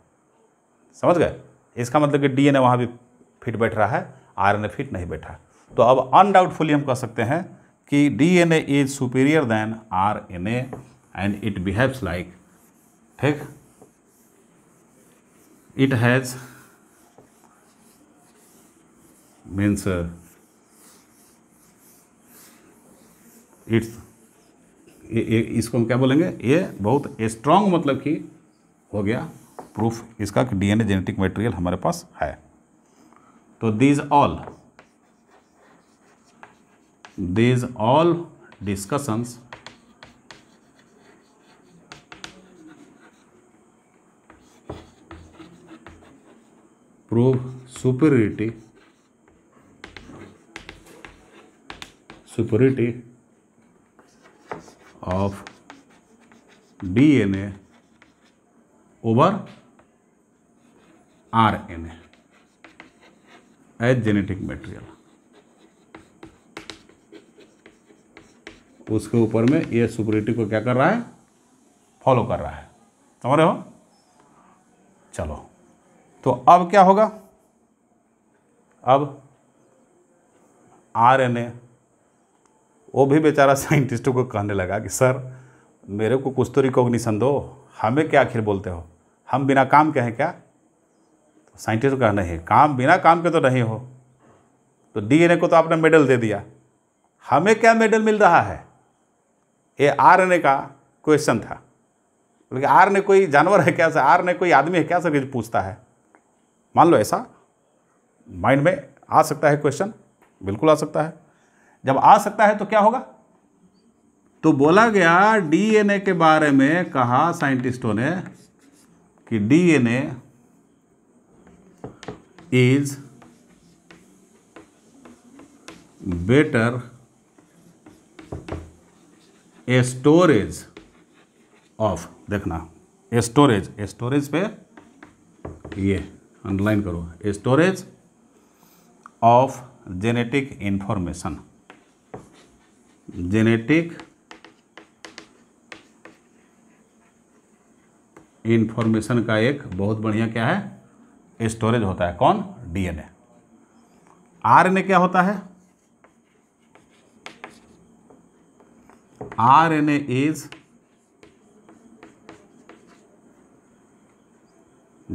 समझ गए इसका मतलब कि डीएनए वहाँ भी फिट बैठ रहा है आरएनए फिट नहीं बैठा तो अब अनडाउटफुली हम कह सकते हैं कि DNA is superior than RNA and it behaves like ठीक it has means it's uh, इसको हम क्या बोलेंगे ये बहुत स्ट्रांग मतलब कि हो गया प्रूफ इसका कि डीएनए जेनेटिक मटेरियल हमारे पास है तो these all these all discussions proof superiority D N over R N as genetic material. उसके ऊपर में ये सुपरिटी को क्या कर रहा है फॉलो कर रहा है समझ रहे हो चलो तो अब क्या होगा अब आरएनए वो भी बेचारा साइंटिस्टों को कहने लगा कि सर मेरे को कुछ तो रिकॉग्निशन दो हमें क्या आखिर बोलते हो हम बिना काम के हैं क्या तो साइंटिस्ट का नहीं काम बिना काम के तो नहीं हो तो डीएनए को तो आपने मेडल दे दिया हमें क्या मेडल मिल रहा है ये आरएनए का क्वेश्चन था बल्कि आर ने कोई जानवर है क्या आर ने कोई आदमी है क्या सर पूछता है मान लो ऐसा माइंड में आ सकता है क्वेश्चन बिल्कुल आ सकता है जब आ सकता है तो क्या होगा तो बोला गया डीएनए के बारे में कहा साइंटिस्टों ने कि DNA is better a storage of देखना ए स्टोरेज ए स्टोरेज पे ये अंडरलाइन करो storage of genetic information genetic information का एक बहुत बढ़िया क्या है स्टोरेज होता है कौन डीएनए आरएनए क्या होता है RNA is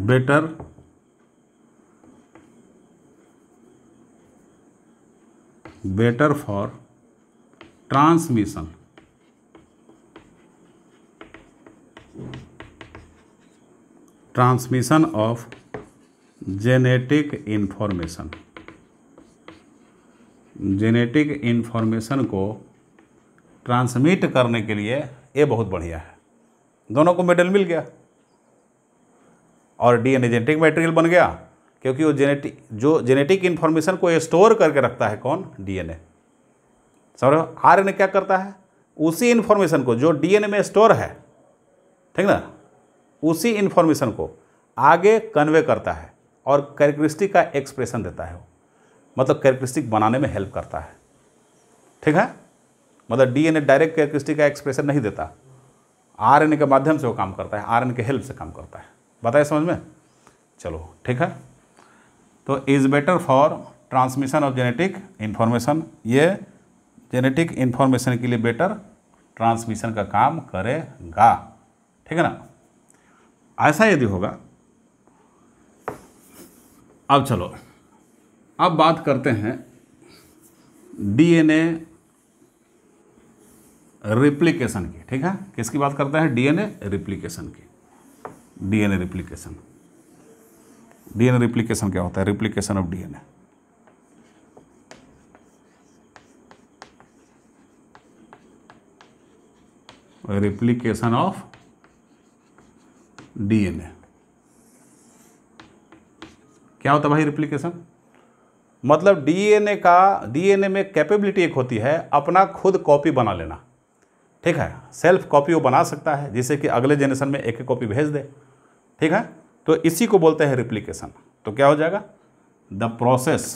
better better for transmission transmission of genetic information genetic information को ट्रांसमिट करने के लिए ये बहुत बढ़िया है दोनों को मेडल मिल गया और डीएनए जेनेटिक मटेरियल बन गया क्योंकि वो जेनेटिक जो जेनेटिक इन्फॉर्मेशन को स्टोर करके रखता है कौन डीएनए समझ आर क्या करता है उसी इन्फॉर्मेशन को जो डीएनए में स्टोर है ठीक ना उसी इन्फॉर्मेशन को आगे कन्वे करता है और कैरेक्टरिस्टिक का एक्सप्रेशन देता है वो मतलब कैरेक्टरिस्टिक बनाने में हेल्प करता है ठीक है मतलब डीएनए डायरेक्ट कैरेक्टरिस्टिक का एक्सप्रेशन नहीं देता आरएनए के माध्यम से वो काम करता है आरएनए के हेल्प से काम करता है बताए समझ में चलो ठीक है तो is better for transmission of genetic information ये जेनेटिक इन्फॉर्मेशन के लिए बेटर ट्रांसमिशन का काम करेगा ठीक है ना ऐसा यदि होगा अब चलो अब बात करते हैं डीएनए रिप्लिकेशन की ठीक है किसकी बात करते हैं डीएनए रिप्लिकेशन की डीएनए रिप्लिकेशन डीएनए रिप्लिकेशन क्या होता है replication of DNA replication of DNA क्या होता भाई रिप्लीकेशन मतलब डीएनए का डीएनए में कैपेबिलिटी एक होती है अपना खुद कॉपी बना लेना ठीक है सेल्फ कॉपी वो बना सकता है जिसे कि अगले जनरेशन में एक एक कॉपी भेज दे ठीक है तो इसी को बोलते हैं रिप्लीकेशन तो क्या हो जाएगा the process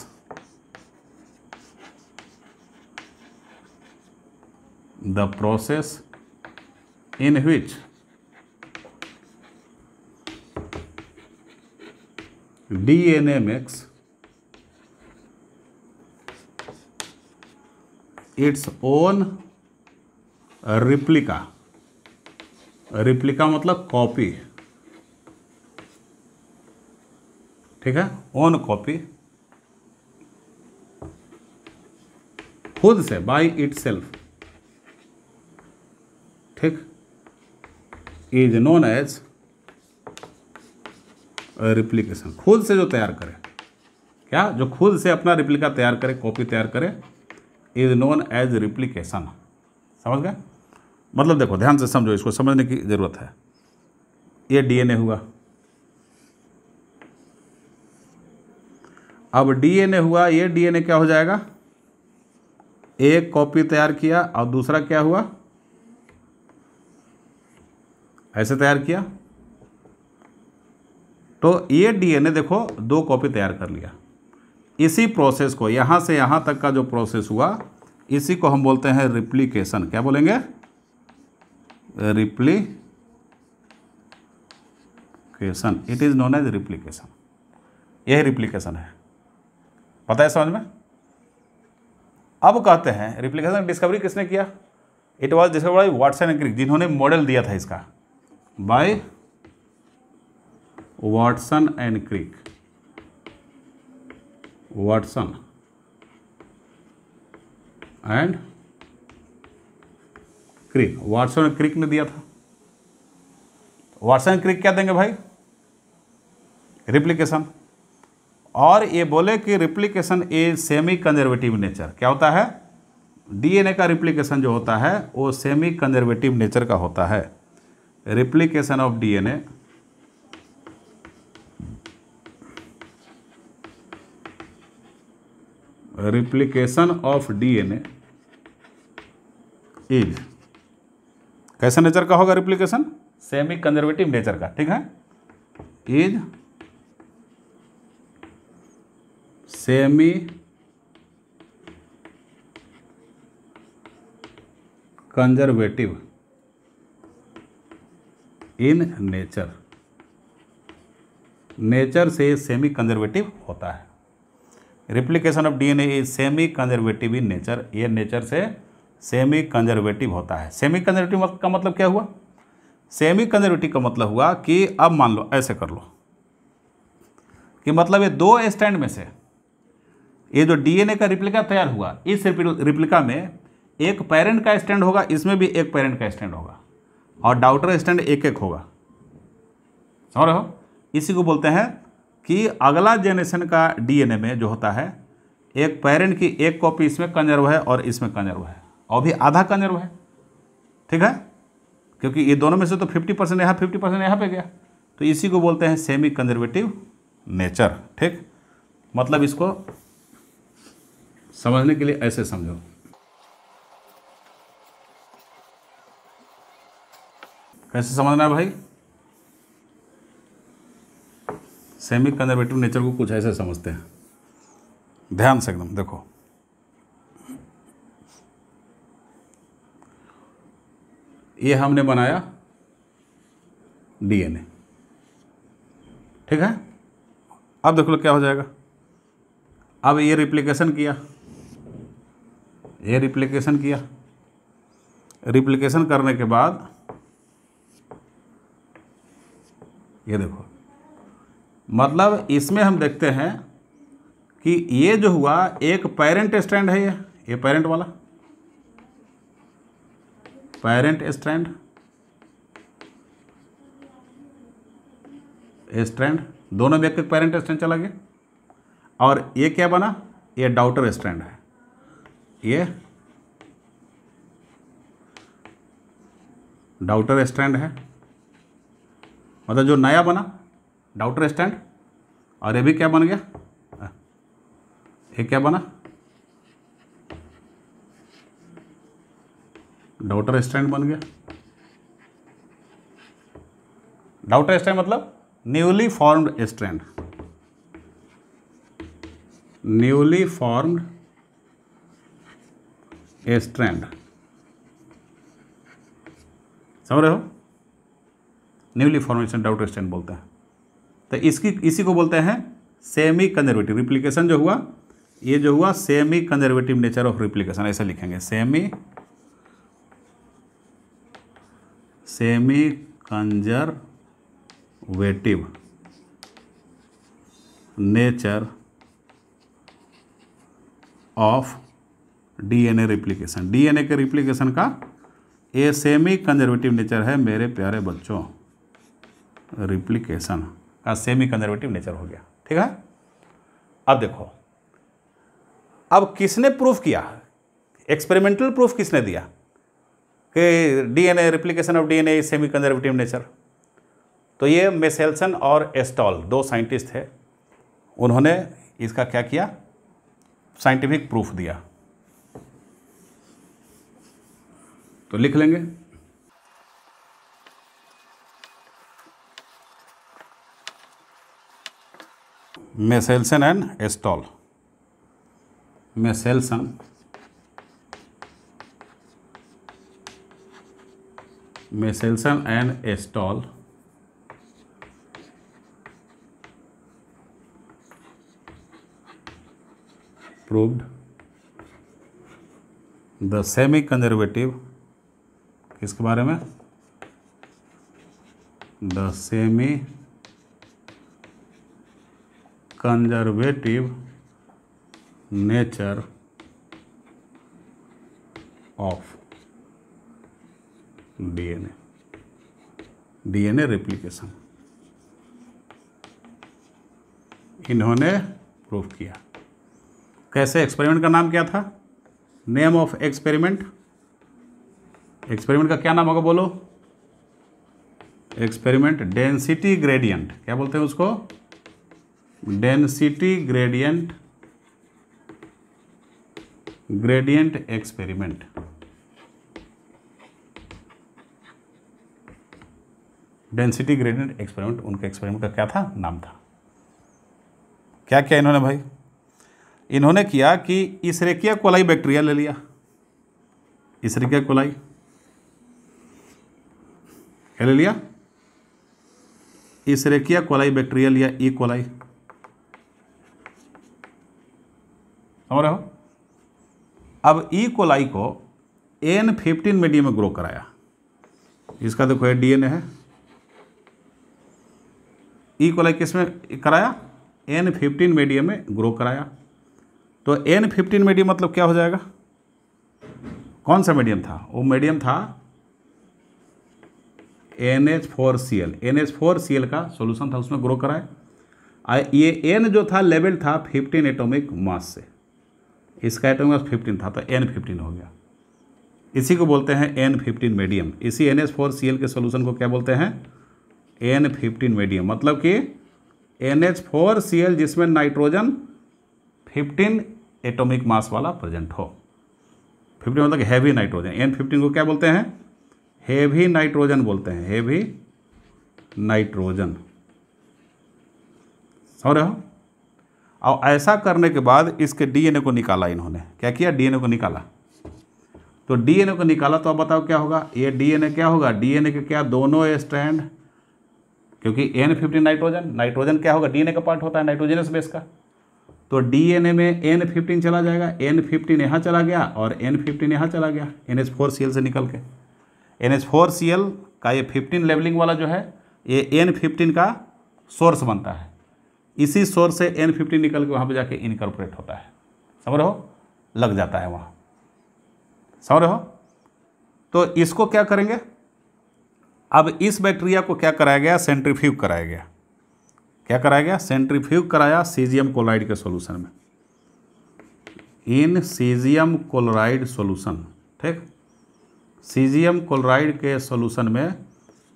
the process in which DNA makes its own replica Replica मतलब copy. ठीक है ओन कॉपी खुद से बाय इट ठीक इज नोन एज रिप्लीकेशन खुद से जो तैयार करे क्या जो खुद से अपना रिप्लिका तैयार करे कॉपी तैयार करे इज नोन एज रिप्लीकेशन समझ गए मतलब देखो ध्यान से समझो इसको समझने की ज़रूरत है ये डीएनए हुआ अब डीएनए हुआ ये डीएनए क्या हो जाएगा एक कॉपी तैयार किया और दूसरा क्या हुआ ऐसे तैयार किया तो ये डीएनए देखो दो कॉपी तैयार कर लिया इसी प्रोसेस को यहाँ से यहाँ तक का जो प्रोसेस हुआ इसी को हम बोलते हैं रिप्लीकेशन क्या बोलेंगे replication it is known as replication यही रिप्लीकेशन है पता है समझ में अब कहते हैं रिप्लीकेशन डिस्कवरी किसने किया it was discover by Watson and Crick जिन्होंने मॉडल दिया था इसका by Watson and Crick. Watson and Crick Watson और क्रिक ने दिया था वाटसन क्रिक क्या देंगे भाई रिप्लीकेशन और ये बोले कि replication a semi conservative nature क्या होता है डीएनए का रिप्लीकेशन जो होता है वो सेमी कंजर्वेटिव नेचर का होता है replication of DNA replication of DNA is कैसा नेचर का होगा रिप्लीकेशन सेमी कंजर्वेटिव नेचर का ठीक है is semi conservative in nature nature से सेमी कंजर्वेटिव होता है replication of DNA is semi conservative in nature ये नेचर से सेमी कंजर्वेटिव होता है सेमी कंजर्वेटिव का मतलब क्या हुआ सेमी कंजर्वेटिव का मतलब हुआ कि अब मान लो ऐसे कर लो कि मतलब ये दो स्टैंड में से ये जो डीएनए का रिप्लिका तैयार हुआ इस रिप्लिका में एक पेरेंट का स्टैंड होगा इसमें भी एक पेरेंट का स्टैंड होगा और डाउटर स्टैंड एक एक होगा समझ रहे हो इसी को बोलते हैं कि अगला जेनरेशन का डीएनए में जो होता है एक पेरेंट की एक कॉपी इसमें कंजर्व है और इसमें कंजर्व है और भी आधा कंजर्व है ठीक है क्योंकि ये दोनों में से तो फिफ्टी परसेंट यहाँ फिफ्टी परसेंट यहाँ पर गया तो इसी को बोलते हैं सेमी कंजर्वेटिव नेचर ठीक मतलब इसको समझने के लिए ऐसे समझो कैसे समझना है भाई सेमी कंजर्वेटिव नेचर को कुछ ऐसे समझते हैं ध्यान से एकदम देखो ये हमने बनाया डीएनए ठीक है अब देख लो क्या हो जाएगा अब ये रिप्लिकेशन किया ये रिप्लिकेशन किया रिप्लिकेशन करने के बाद ये देखो मतलब इसमें हम देखते हैं कि ये जो हुआ एक पेरेंट स्टैंड है ये ये पेरेंट वाला पेरेंट स्टैंड स्टैंड दोनों व्यक्ति पेरेंट स्टैंड चला गया और ये क्या बना ये डाउटर स्टैंड है ये डाउटर स्टैंड है मतलब जो नया बना डाउटर स्टैंड और ये भी क्या बन गया ये क्या बना डाउटर स्टैंड बन गया डाउटर स्टैंड मतलब newly formed strand newly formed strand समझ रहे हो न्यूली फॉर्मेशन डाउट स्टैंड बोलते हैं तो इसकी इसी को बोलते हैं सेमी कंजर्वेटिव रिप्लीकेशन जो हुआ ये जो हुआ semi conservative nature of replication ऐसा लिखेंगे semi semi conservative nature of DNA replication DNA के रिप्लीकेशन का ये सेमी कंजर्वेटिव नेचर है मेरे प्यारे बच्चों रिप्लिकेशन का सेमी कंजर्वेटिव नेचर हो गया ठीक है अब देखो अब किसने प्रूफ किया एक्सपेरिमेंटल प्रूफ किसने दिया कि DNA replication of DNA in semi conservative nature तो ये मेसेल्सन और एस्टॉल दो साइंटिस्ट थे उन्होंने इसका क्या किया साइंटिफिक प्रूफ दिया तो लिख लेंगे Meselson and Stahl Meselson Meselson and Stahl proved the semi conservative किसके बारे में the semi conservative nature of DNA. DNA replication. इन्होंने प्रूफ किया कैसे एक्सपेरिमेंट का नाम क्या था नेम ऑफ एक्सपेरिमेंट एक्सपेरिमेंट का क्या नाम होगा बोलो एक्सपेरिमेंट डेंसिटी ग्रेडियंट क्या बोलते हैं उसको density gradient gradient experiment density gradient experiment उनका एक्सपेरिमेंट का क्या था नाम था क्या क्या इन्होंने भाई इन्होंने किया कि रेकिया कोलाई बैक्टीरिया ले लिया रेकिया कोलाई क्या ले लिया रेकिया कोलाई बैक्टीरिया लिया ई कोलाई समझ रहे हो अब ई e कोलाई को एन फिफ्टीन मीडियम में ग्रो कराया इसका देखो ये डीएनए है ई e कोलाई किस में कराया एन फिफ्टीन मीडियम में ग्रो कराया तो एन फिफ्टीन मीडियम मतलब क्या हो जाएगा कौन सा मीडियम था वो मीडियम था N H four C L N H four C L का सोल्यूशन था उसमें ग्रो कराया ये एन जो था लेवल था फिफ्टीन एटोमिक मास से इसका एटम के पास फिफ्टीन था तो एन फिफ्टीन हो गया इसी को बोलते हैं एन फिफ्टीन मीडियम इसी N S four C L के सोल्यूशन को क्या बोलते हैं एन फिफ्टीन मीडियम मतलब कि N H four C L जिसमें नाइट्रोजन फिफ्टीन एटॉमिक मास वाला प्रेजेंट हो फिफ्टीन मतलब हैवी नाइट्रोजन एन फिफ्टीन को क्या बोलते हैं हेवी नाइट्रोजन बोलते हैं हेवी नाइट्रोजन समझ रहे हो और ऐसा करने के बाद इसके डीएनए को निकाला इन्होंने क्या किया डीएनए को निकाला तो डीएनए को निकाला तो आप बताओ क्या होगा ये डीएनए क्या होगा डीएनए के क्या दोनों स्टैंड क्योंकि एन फिफ्टी नाइट्रोजन नाइट्रोजन क्या होगा डीएनए का पार्ट होता है नाइट्रोजनस बेस का तो डीएनए में एन फिफ्टीन चला जाएगा एन फिफ्टीन यहाँ चला गया और एन फिफ्टीन यहाँ चला गया N H four C L से निकल के N H four C L का ये फिफ्टीन लेवलिंग वाला जो है ये एन फिफ्टीन का सोर्स बनता है इसी शोर से एन फिफ्टी निकल के वहाँ पर जाके इनकॉर्पोरेट होता है समझ रहे हो लग जाता है वहाँ समझ रहे हो तो इसको क्या करेंगे अब इस बैक्टीरिया को क्या कराया गया सेंट्रीफ्यूग कराया गया क्या कराया गया सेंट्रीफ्यूग कराया सीजियम क्लोराइड के सॉल्यूशन में इन सीजियम क्लोराइड सॉल्यूशन ठीक सीजियम क्लोराइड के सॉल्यूशन में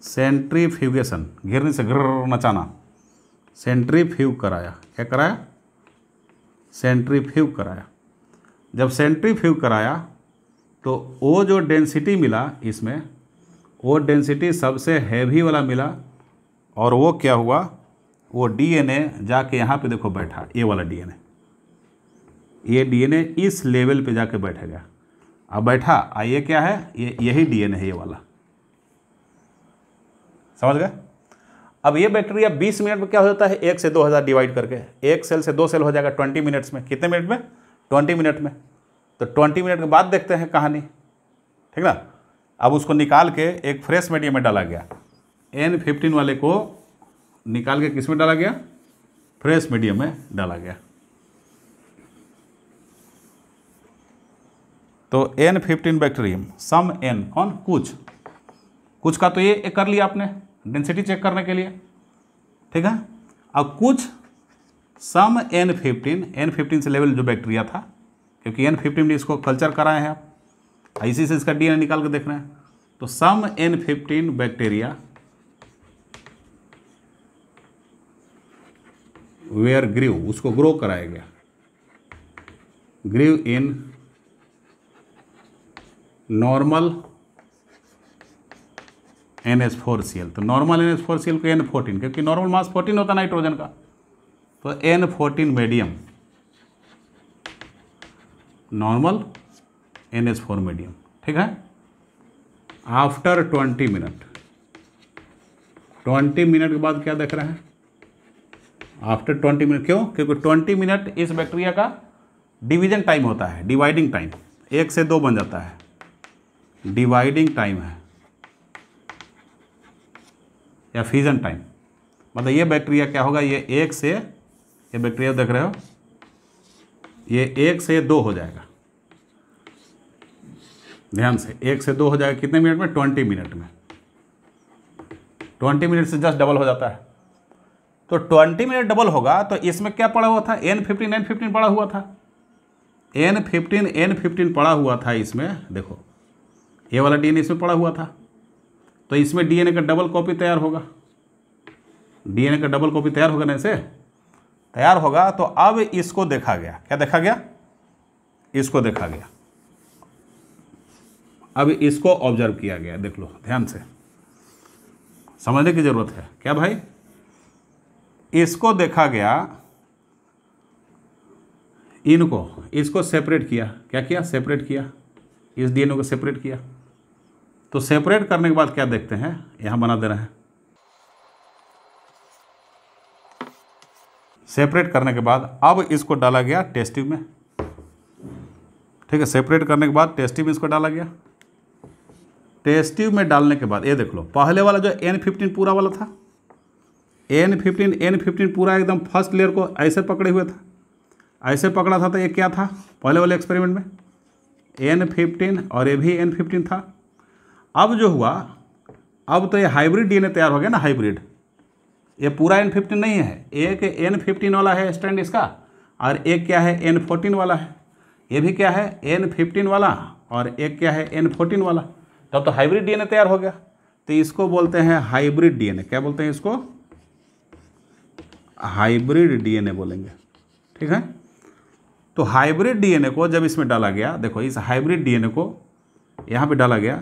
सेंट्रीफ्यूगेशन घिरने से घिर नचाना सेंट्रीफ्यूग कराया क्या कराया सेंट्रीफ्यूग कराया जब सेंट्रीफ्यूग कराया तो वो जो डेंसिटी मिला इसमें वो डेंसिटी सबसे हैवी वाला मिला और वो क्या हुआ वो डीएनए जाके यहाँ पे देखो बैठा ये वाला डीएनए ये डीएनए इस लेवल पे जाके बैठ गया अब बैठा आइए क्या है ये यही डीएनए है ये वाला समझ गए अब ये बैक्टीरिया 20 मिनट में क्या हो जाता है एक से दो हज़ार डिवाइड करके एक सेल से दो सेल हो जाएगा 20 मिनट्स में कितने मिनट में 20 मिनट में तो 20 मिनट के बाद देखते हैं कहानी ठीक ना अब उसको निकाल के एक फ्रेश मीडियम में डाला गया एन फिफ्टीन वाले को निकाल के किस में डाला गया फ्रेश मीडियम में डाला गया तो N fifteen bacterium some N कौन कुछ कुछ का तो ये कर लिया आपने डेंसिटी चेक करने के लिए ठीक है अब कुछ some N fifteen N fifteen से लेवल जो बैक्टीरिया था क्योंकि एन फिफ्टीन में इसको कल्चर कराए हैं आप इसी से इसका डीएनए निकाल के देख रहे हैं तो some N fifteen bacteria were grew उसको ग्रो कराया गया grew in normal N H four C L तो normal N H four C L को एन फोर्टीन क्योंकि नॉर्मल मास फोर्टीन होता नाइट्रोजन का तो N fourteen medium normal N H four medium ठीक है after twenty minute twenty minute के बाद क्या देख रहे हैं आफ्टर ट्वेंटी मिनट क्यों क्योंकि ट्वेंटी मिनट इस बैक्टीरिया का डिवीजन टाइम होता है डिवाइडिंग टाइम एक से दो बन जाता है डिवाइडिंग टाइम है या फ्यूज़न टाइम मतलब ये बैक्टीरिया क्या होगा ये एक से ये बैक्टीरिया देख रहे हो ये एक से दो हो जाएगा ध्यान से एक से दो हो जाएगा कितने मिनट में ट्वेंटी मिनट में ट्वेंटी मिनट से जस्ट डबल हो जाता है तो ट्वेंटी मिनट डबल होगा तो इसमें क्या पड़ा हुआ था एन फिफ्टीन एन फिफ्टीन पड़ा हुआ था एन फिफ्टीन एन फिफ्टीन पड़ा हुआ था इसमें देखो ये वाला डी इसमें पड़ा हुआ था तो इसमें डीएनए का डबल कॉपी तैयार होगा डीएनए का डबल कॉपी तैयार होगा ना इसे तैयार होगा तो अब इसको देखा गया क्या देखा गया इसको देखा गया अब इसको ऑब्जर्व किया गया देख लो ध्यान से समझने की ज़रूरत है क्या भाई इसको देखा गया इनको इसको सेपरेट किया क्या किया सेपरेट किया इस डीएनए को सेपरेट किया तो सेपरेट करने के बाद क्या देखते हैं यहाँ बना दे रहे हैं सेपरेट करने के बाद अब इसको डाला गया टेस्टिव में ठीक है सेपरेट करने के बाद टेस्टिव में इसको डाला गया टेस्टिव में डालने के बाद ये देख लो पहले वाला जो एन फिफ्टीन पूरा वाला था एन फिफ्टीन एन फिफ्टीन पूरा एकदम फर्स्ट लेयर को ऐसे पकड़े हुए था ऐसे पकड़ा था तो ये क्या था पहले वाले एक्सपेरिमेंट में एन फिफ्टीन और ये भी एन फिफ्टीन था अब जो हुआ अब तो ये हाइब्रिड डीएनए तैयार हो गया ना हाइब्रिड ये पूरा एन फिफ्टीन नहीं है एक एन फिफ्टीन वाला है स्टैंड इसका और एक क्या है एन फोर्टीन वाला है ये भी क्या है एन फिफ्टीन वाला और एक क्या है एन फोर्टीन वाला तब तो हाइब्रिड डीएनए तैयार हो गया तो इसको बोलते हैं हाइब्रिड डीएनए क्या बोलते हैं इसको हाइब्रिड डीएनए बोलेंगे ठीक है तो हाइब्रिड डीएनए को जब इसमें डाला गया देखो इस हाइब्रिड डीएनए को यहाँ पर डाला गया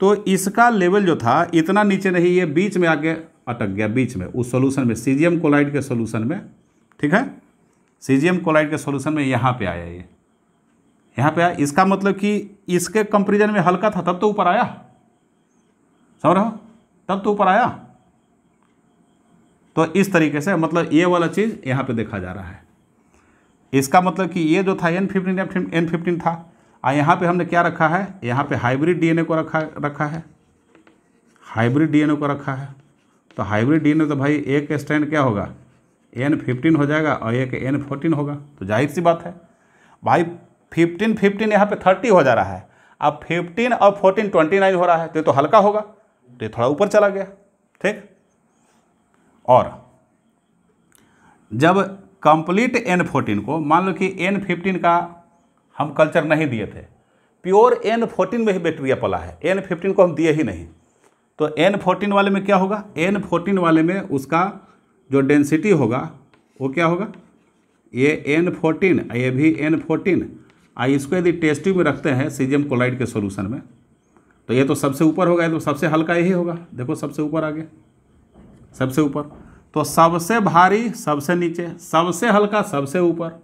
तो इसका लेवल जो था इतना नीचे नहीं ये बीच में आके अटक गया बीच में उस सोल्यूशन में सीजियम कोलाइड के सोल्यूशन में ठीक है सीजियम कोलाइड के सोल्यूशन में यहाँ पे आया ये यहाँ पे आया इसका मतलब कि इसके कंपेरिजन में हल्का था तब तो ऊपर आया समझ रहे हो तब तो ऊपर आया तो इस तरीके से मतलब ये वाला चीज़ यहाँ पे देखा जा रहा है इसका मतलब कि ये जो था एन फिफ्टीन एन फिफ्टीन था और यहाँ पे हमने क्या रखा है यहाँ पे हाइब्रिड डीएनए को रखा रखा है हाइब्रिड डीएनए को रखा है तो हाइब्रिड डीएनए तो भाई एक स्टैंड क्या होगा एन फिफ्टीन हो जाएगा और एक एन फोर्टीन होगा तो जाहिर सी बात है भाई फिफ्टीन फिफ्टीन यहाँ पे थर्टी हो जा रहा है अब फिफ्टीन और फोर्टीन ट्वेंटी नाइन हो रहा है तो ये तो हल्का होगा तो ये थोड़ा ऊपर चला गया ठीक और जब कंप्लीट एन फोर्टीन को मान लो कि एन फिफ्टीन का हम कल्चर नहीं दिए थे प्योर एन फोर्टीन में ही बैक्टीरिया पला है एन फिफ्टीन को हम दिए ही नहीं तो एन फोर्टीन वाले में क्या होगा एन फोर्टीन वाले में उसका जो डेंसिटी होगा वो क्या होगा ये एन फोर्टीन ये भी एन फोर्टीन आई इसको यदि टेस्ट में रखते हैं सीजियम क्लोराइड के सोल्यूशन में तो ये तो सबसे ऊपर होगा तो सबसे हल्का यही होगा देखो सबसे ऊपर आगे सबसे ऊपर तो सबसे भारी सबसे नीचे सबसे हल्का सबसे ऊपर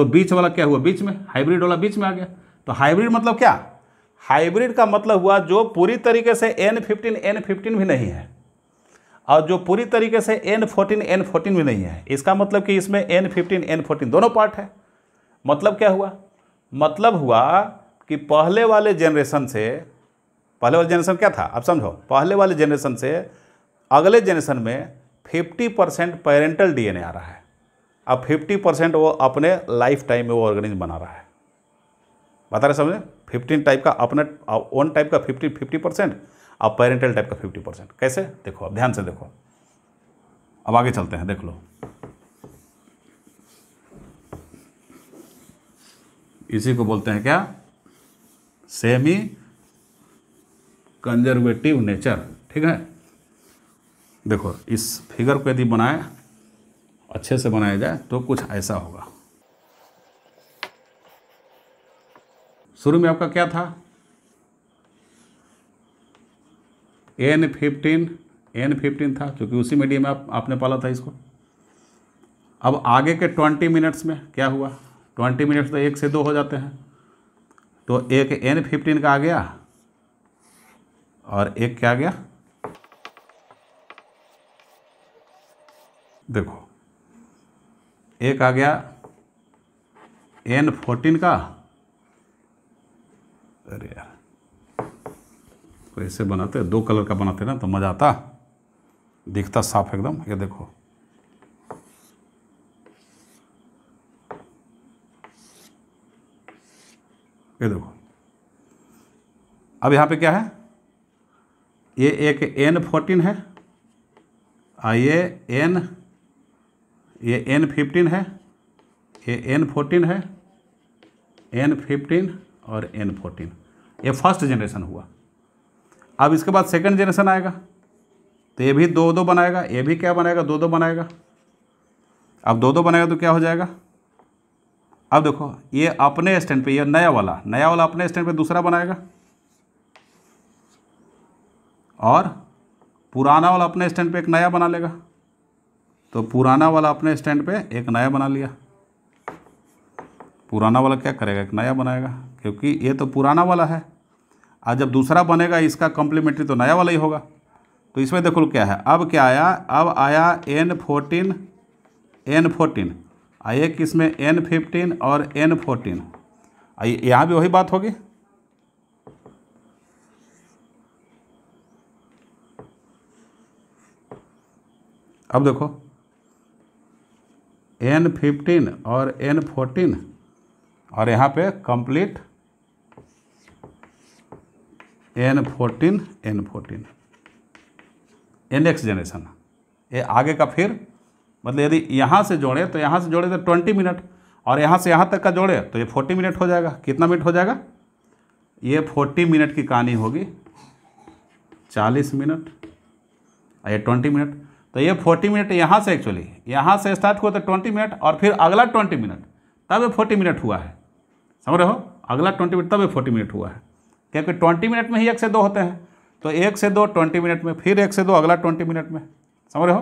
तो बीच वाला क्या हुआ बीच में हाइब्रिड वाला बीच में आ गया तो हाइब्रिड मतलब क्या हाइब्रिड का मतलब हुआ जो पूरी तरीके से एन फिफ्टीन एन फिफ्टीन भी नहीं है और जो पूरी तरीके से एन फोर्टीन एन फोर्टीन भी नहीं है इसका मतलब कि इसमें एन फिफ्टीन एन फोर्टीन दोनों पार्ट है मतलब क्या हुआ मतलब हुआ कि पहले वाले जनरेशन से पहले वाले जनरेशन क्या था अब समझो पहले वाले जनरेशन से अगले जनरेशन में फिफ्टी परसेंट पेरेंटल डीएनए आ रहा है अब 50 परसेंट वो अपने लाइफ टाइम में वो ऑर्गेनिज्म बना रहा है बता रहे समझे 15 टाइप का अपने ओन टाइप का 50 50 परसेंट और पेरेंटल टाइप का 50 परसेंट कैसे देखो अब ध्यान से देखो अब आगे चलते हैं देख लो इसी को बोलते हैं क्या सेमी कंजर्वेटिव नेचर ठीक है देखो इस फिगर को यदि बनाए अच्छे से बनाया जाए तो कुछ ऐसा होगा शुरू में आपका क्या था एन फिफ्टीन एन फिफ्टीन था क्योंकि उसी मीडियम में आप, आपने पाला था इसको अब आगे के ट्वेंटी मिनट्स में क्या हुआ ट्वेंटी मिनट्स तो एक से दो हो जाते हैं तो एक एन फिफ्टीन का आ गया और एक क्या आ गया देखो एक आ गया एन फोर्टीन का अरे यार तो ऐसे बनाते दो कलर का बनाते ना तो मज़ा आता दिखता साफ एकदम ये देखो ये देखो अब यहाँ पे क्या है ये एक एन फोर्टीन है आइए ये एन ये एन फिफ्टीन है ये एन फोर्टीन है एन फिफ्टीन और एन फोर्टीन ये फर्स्ट जनरेशन हुआ अब इसके बाद सेकंड जनरेशन आएगा तो ये भी दो दो बनाएगा ये भी क्या बनाएगा दो दो बनाएगा अब दो दो बनाएगा तो क्या हो जाएगा अब देखो ये अपने स्टैंड पे ये नया वाला नया वाला अपने स्टैंड पे दूसरा बनाएगा और पुराना वाला अपने स्टैंड पे एक नया बना लेगा तो पुराना वाला अपने स्टैंड पे एक नया बना लिया पुराना वाला क्या करेगा एक नया बनाएगा क्योंकि ये तो पुराना वाला है आज जब दूसरा बनेगा इसका कॉम्प्लीमेंट्री तो नया वाला ही होगा तो इसमें देखो क्या है अब क्या आया अब आया एन फोर्टीन एन फोर्टीन आइए किस में एन फिफ्टीन और एन फोर्टीन आइए यहाँ भी वही बात होगी अब देखो एन फिफ्टीन और एन फोर्टीन और यहाँ पे complete N fourteen N fourteen N next generation ये आगे का फिर मतलब यदि यहाँ से जोड़े तो यहाँ से जोड़े तो ट्वेंटी मिनट और यहाँ से यहाँ तक का जोड़े तो ये फोर्टी मिनट हो जाएगा कितना मिनट हो जाएगा ये फोर्टी मिनट की कहानी होगी चालीस मिनट और ये ट्वेंटी मिनट तो ये फोर्टी मिनट यहाँ से एक्चुअली यहाँ से स्टार्ट हुआ तो ट्वेंटी मिनट और फिर अगला ट्वेंटी मिनट तब ये फोर्टी मिनट हुआ है समझ रहे हो अगला ट्वेंटी मिनट तब ये फोर्टी मिनट हुआ है क्योंकि ट्वेंटी मिनट में ही एक से दो होते हैं तो एक से दो ट्वेंटी मिनट में फिर एक से दो अगला ट्वेंटी मिनट में समझ रहे हो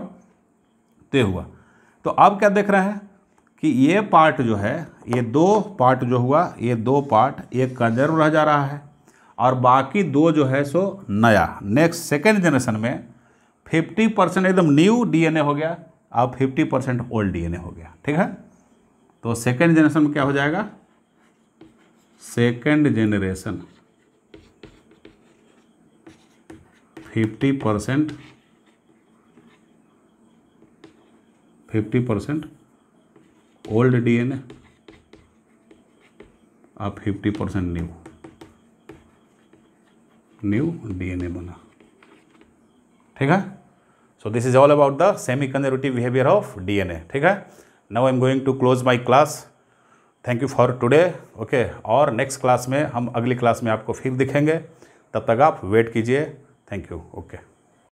तो हुआ तो अब क्या देख रहे हैं कि ये पार्ट जो है ये दो पार्ट जो हुआ ये दो पार्ट ये कंजर्व रह जा रहा है और बाकी दो जो है सो नया नेक्स्ट सेकेंड जनरेशन में फिफ्टी परसेंट एकदम न्यू डीएनए हो गया और फिफ्टी परसेंट ओल्ड डीएनए हो गया ठीक है तो सेकेंड जनरेशन में क्या हो जाएगा second generation fifty percent fifty percent old DNA और fifty percent new new DNA बना ठीक है so this is all about the semi conservative behaviour of D N A ठीक है now I am going to close my class thank you for today okay और नेक्स्ट क्लास में हम अगली क्लास में आपको फिर दिखेंगे तब तक आप वेट कीजिए थैंक यू ओके okay.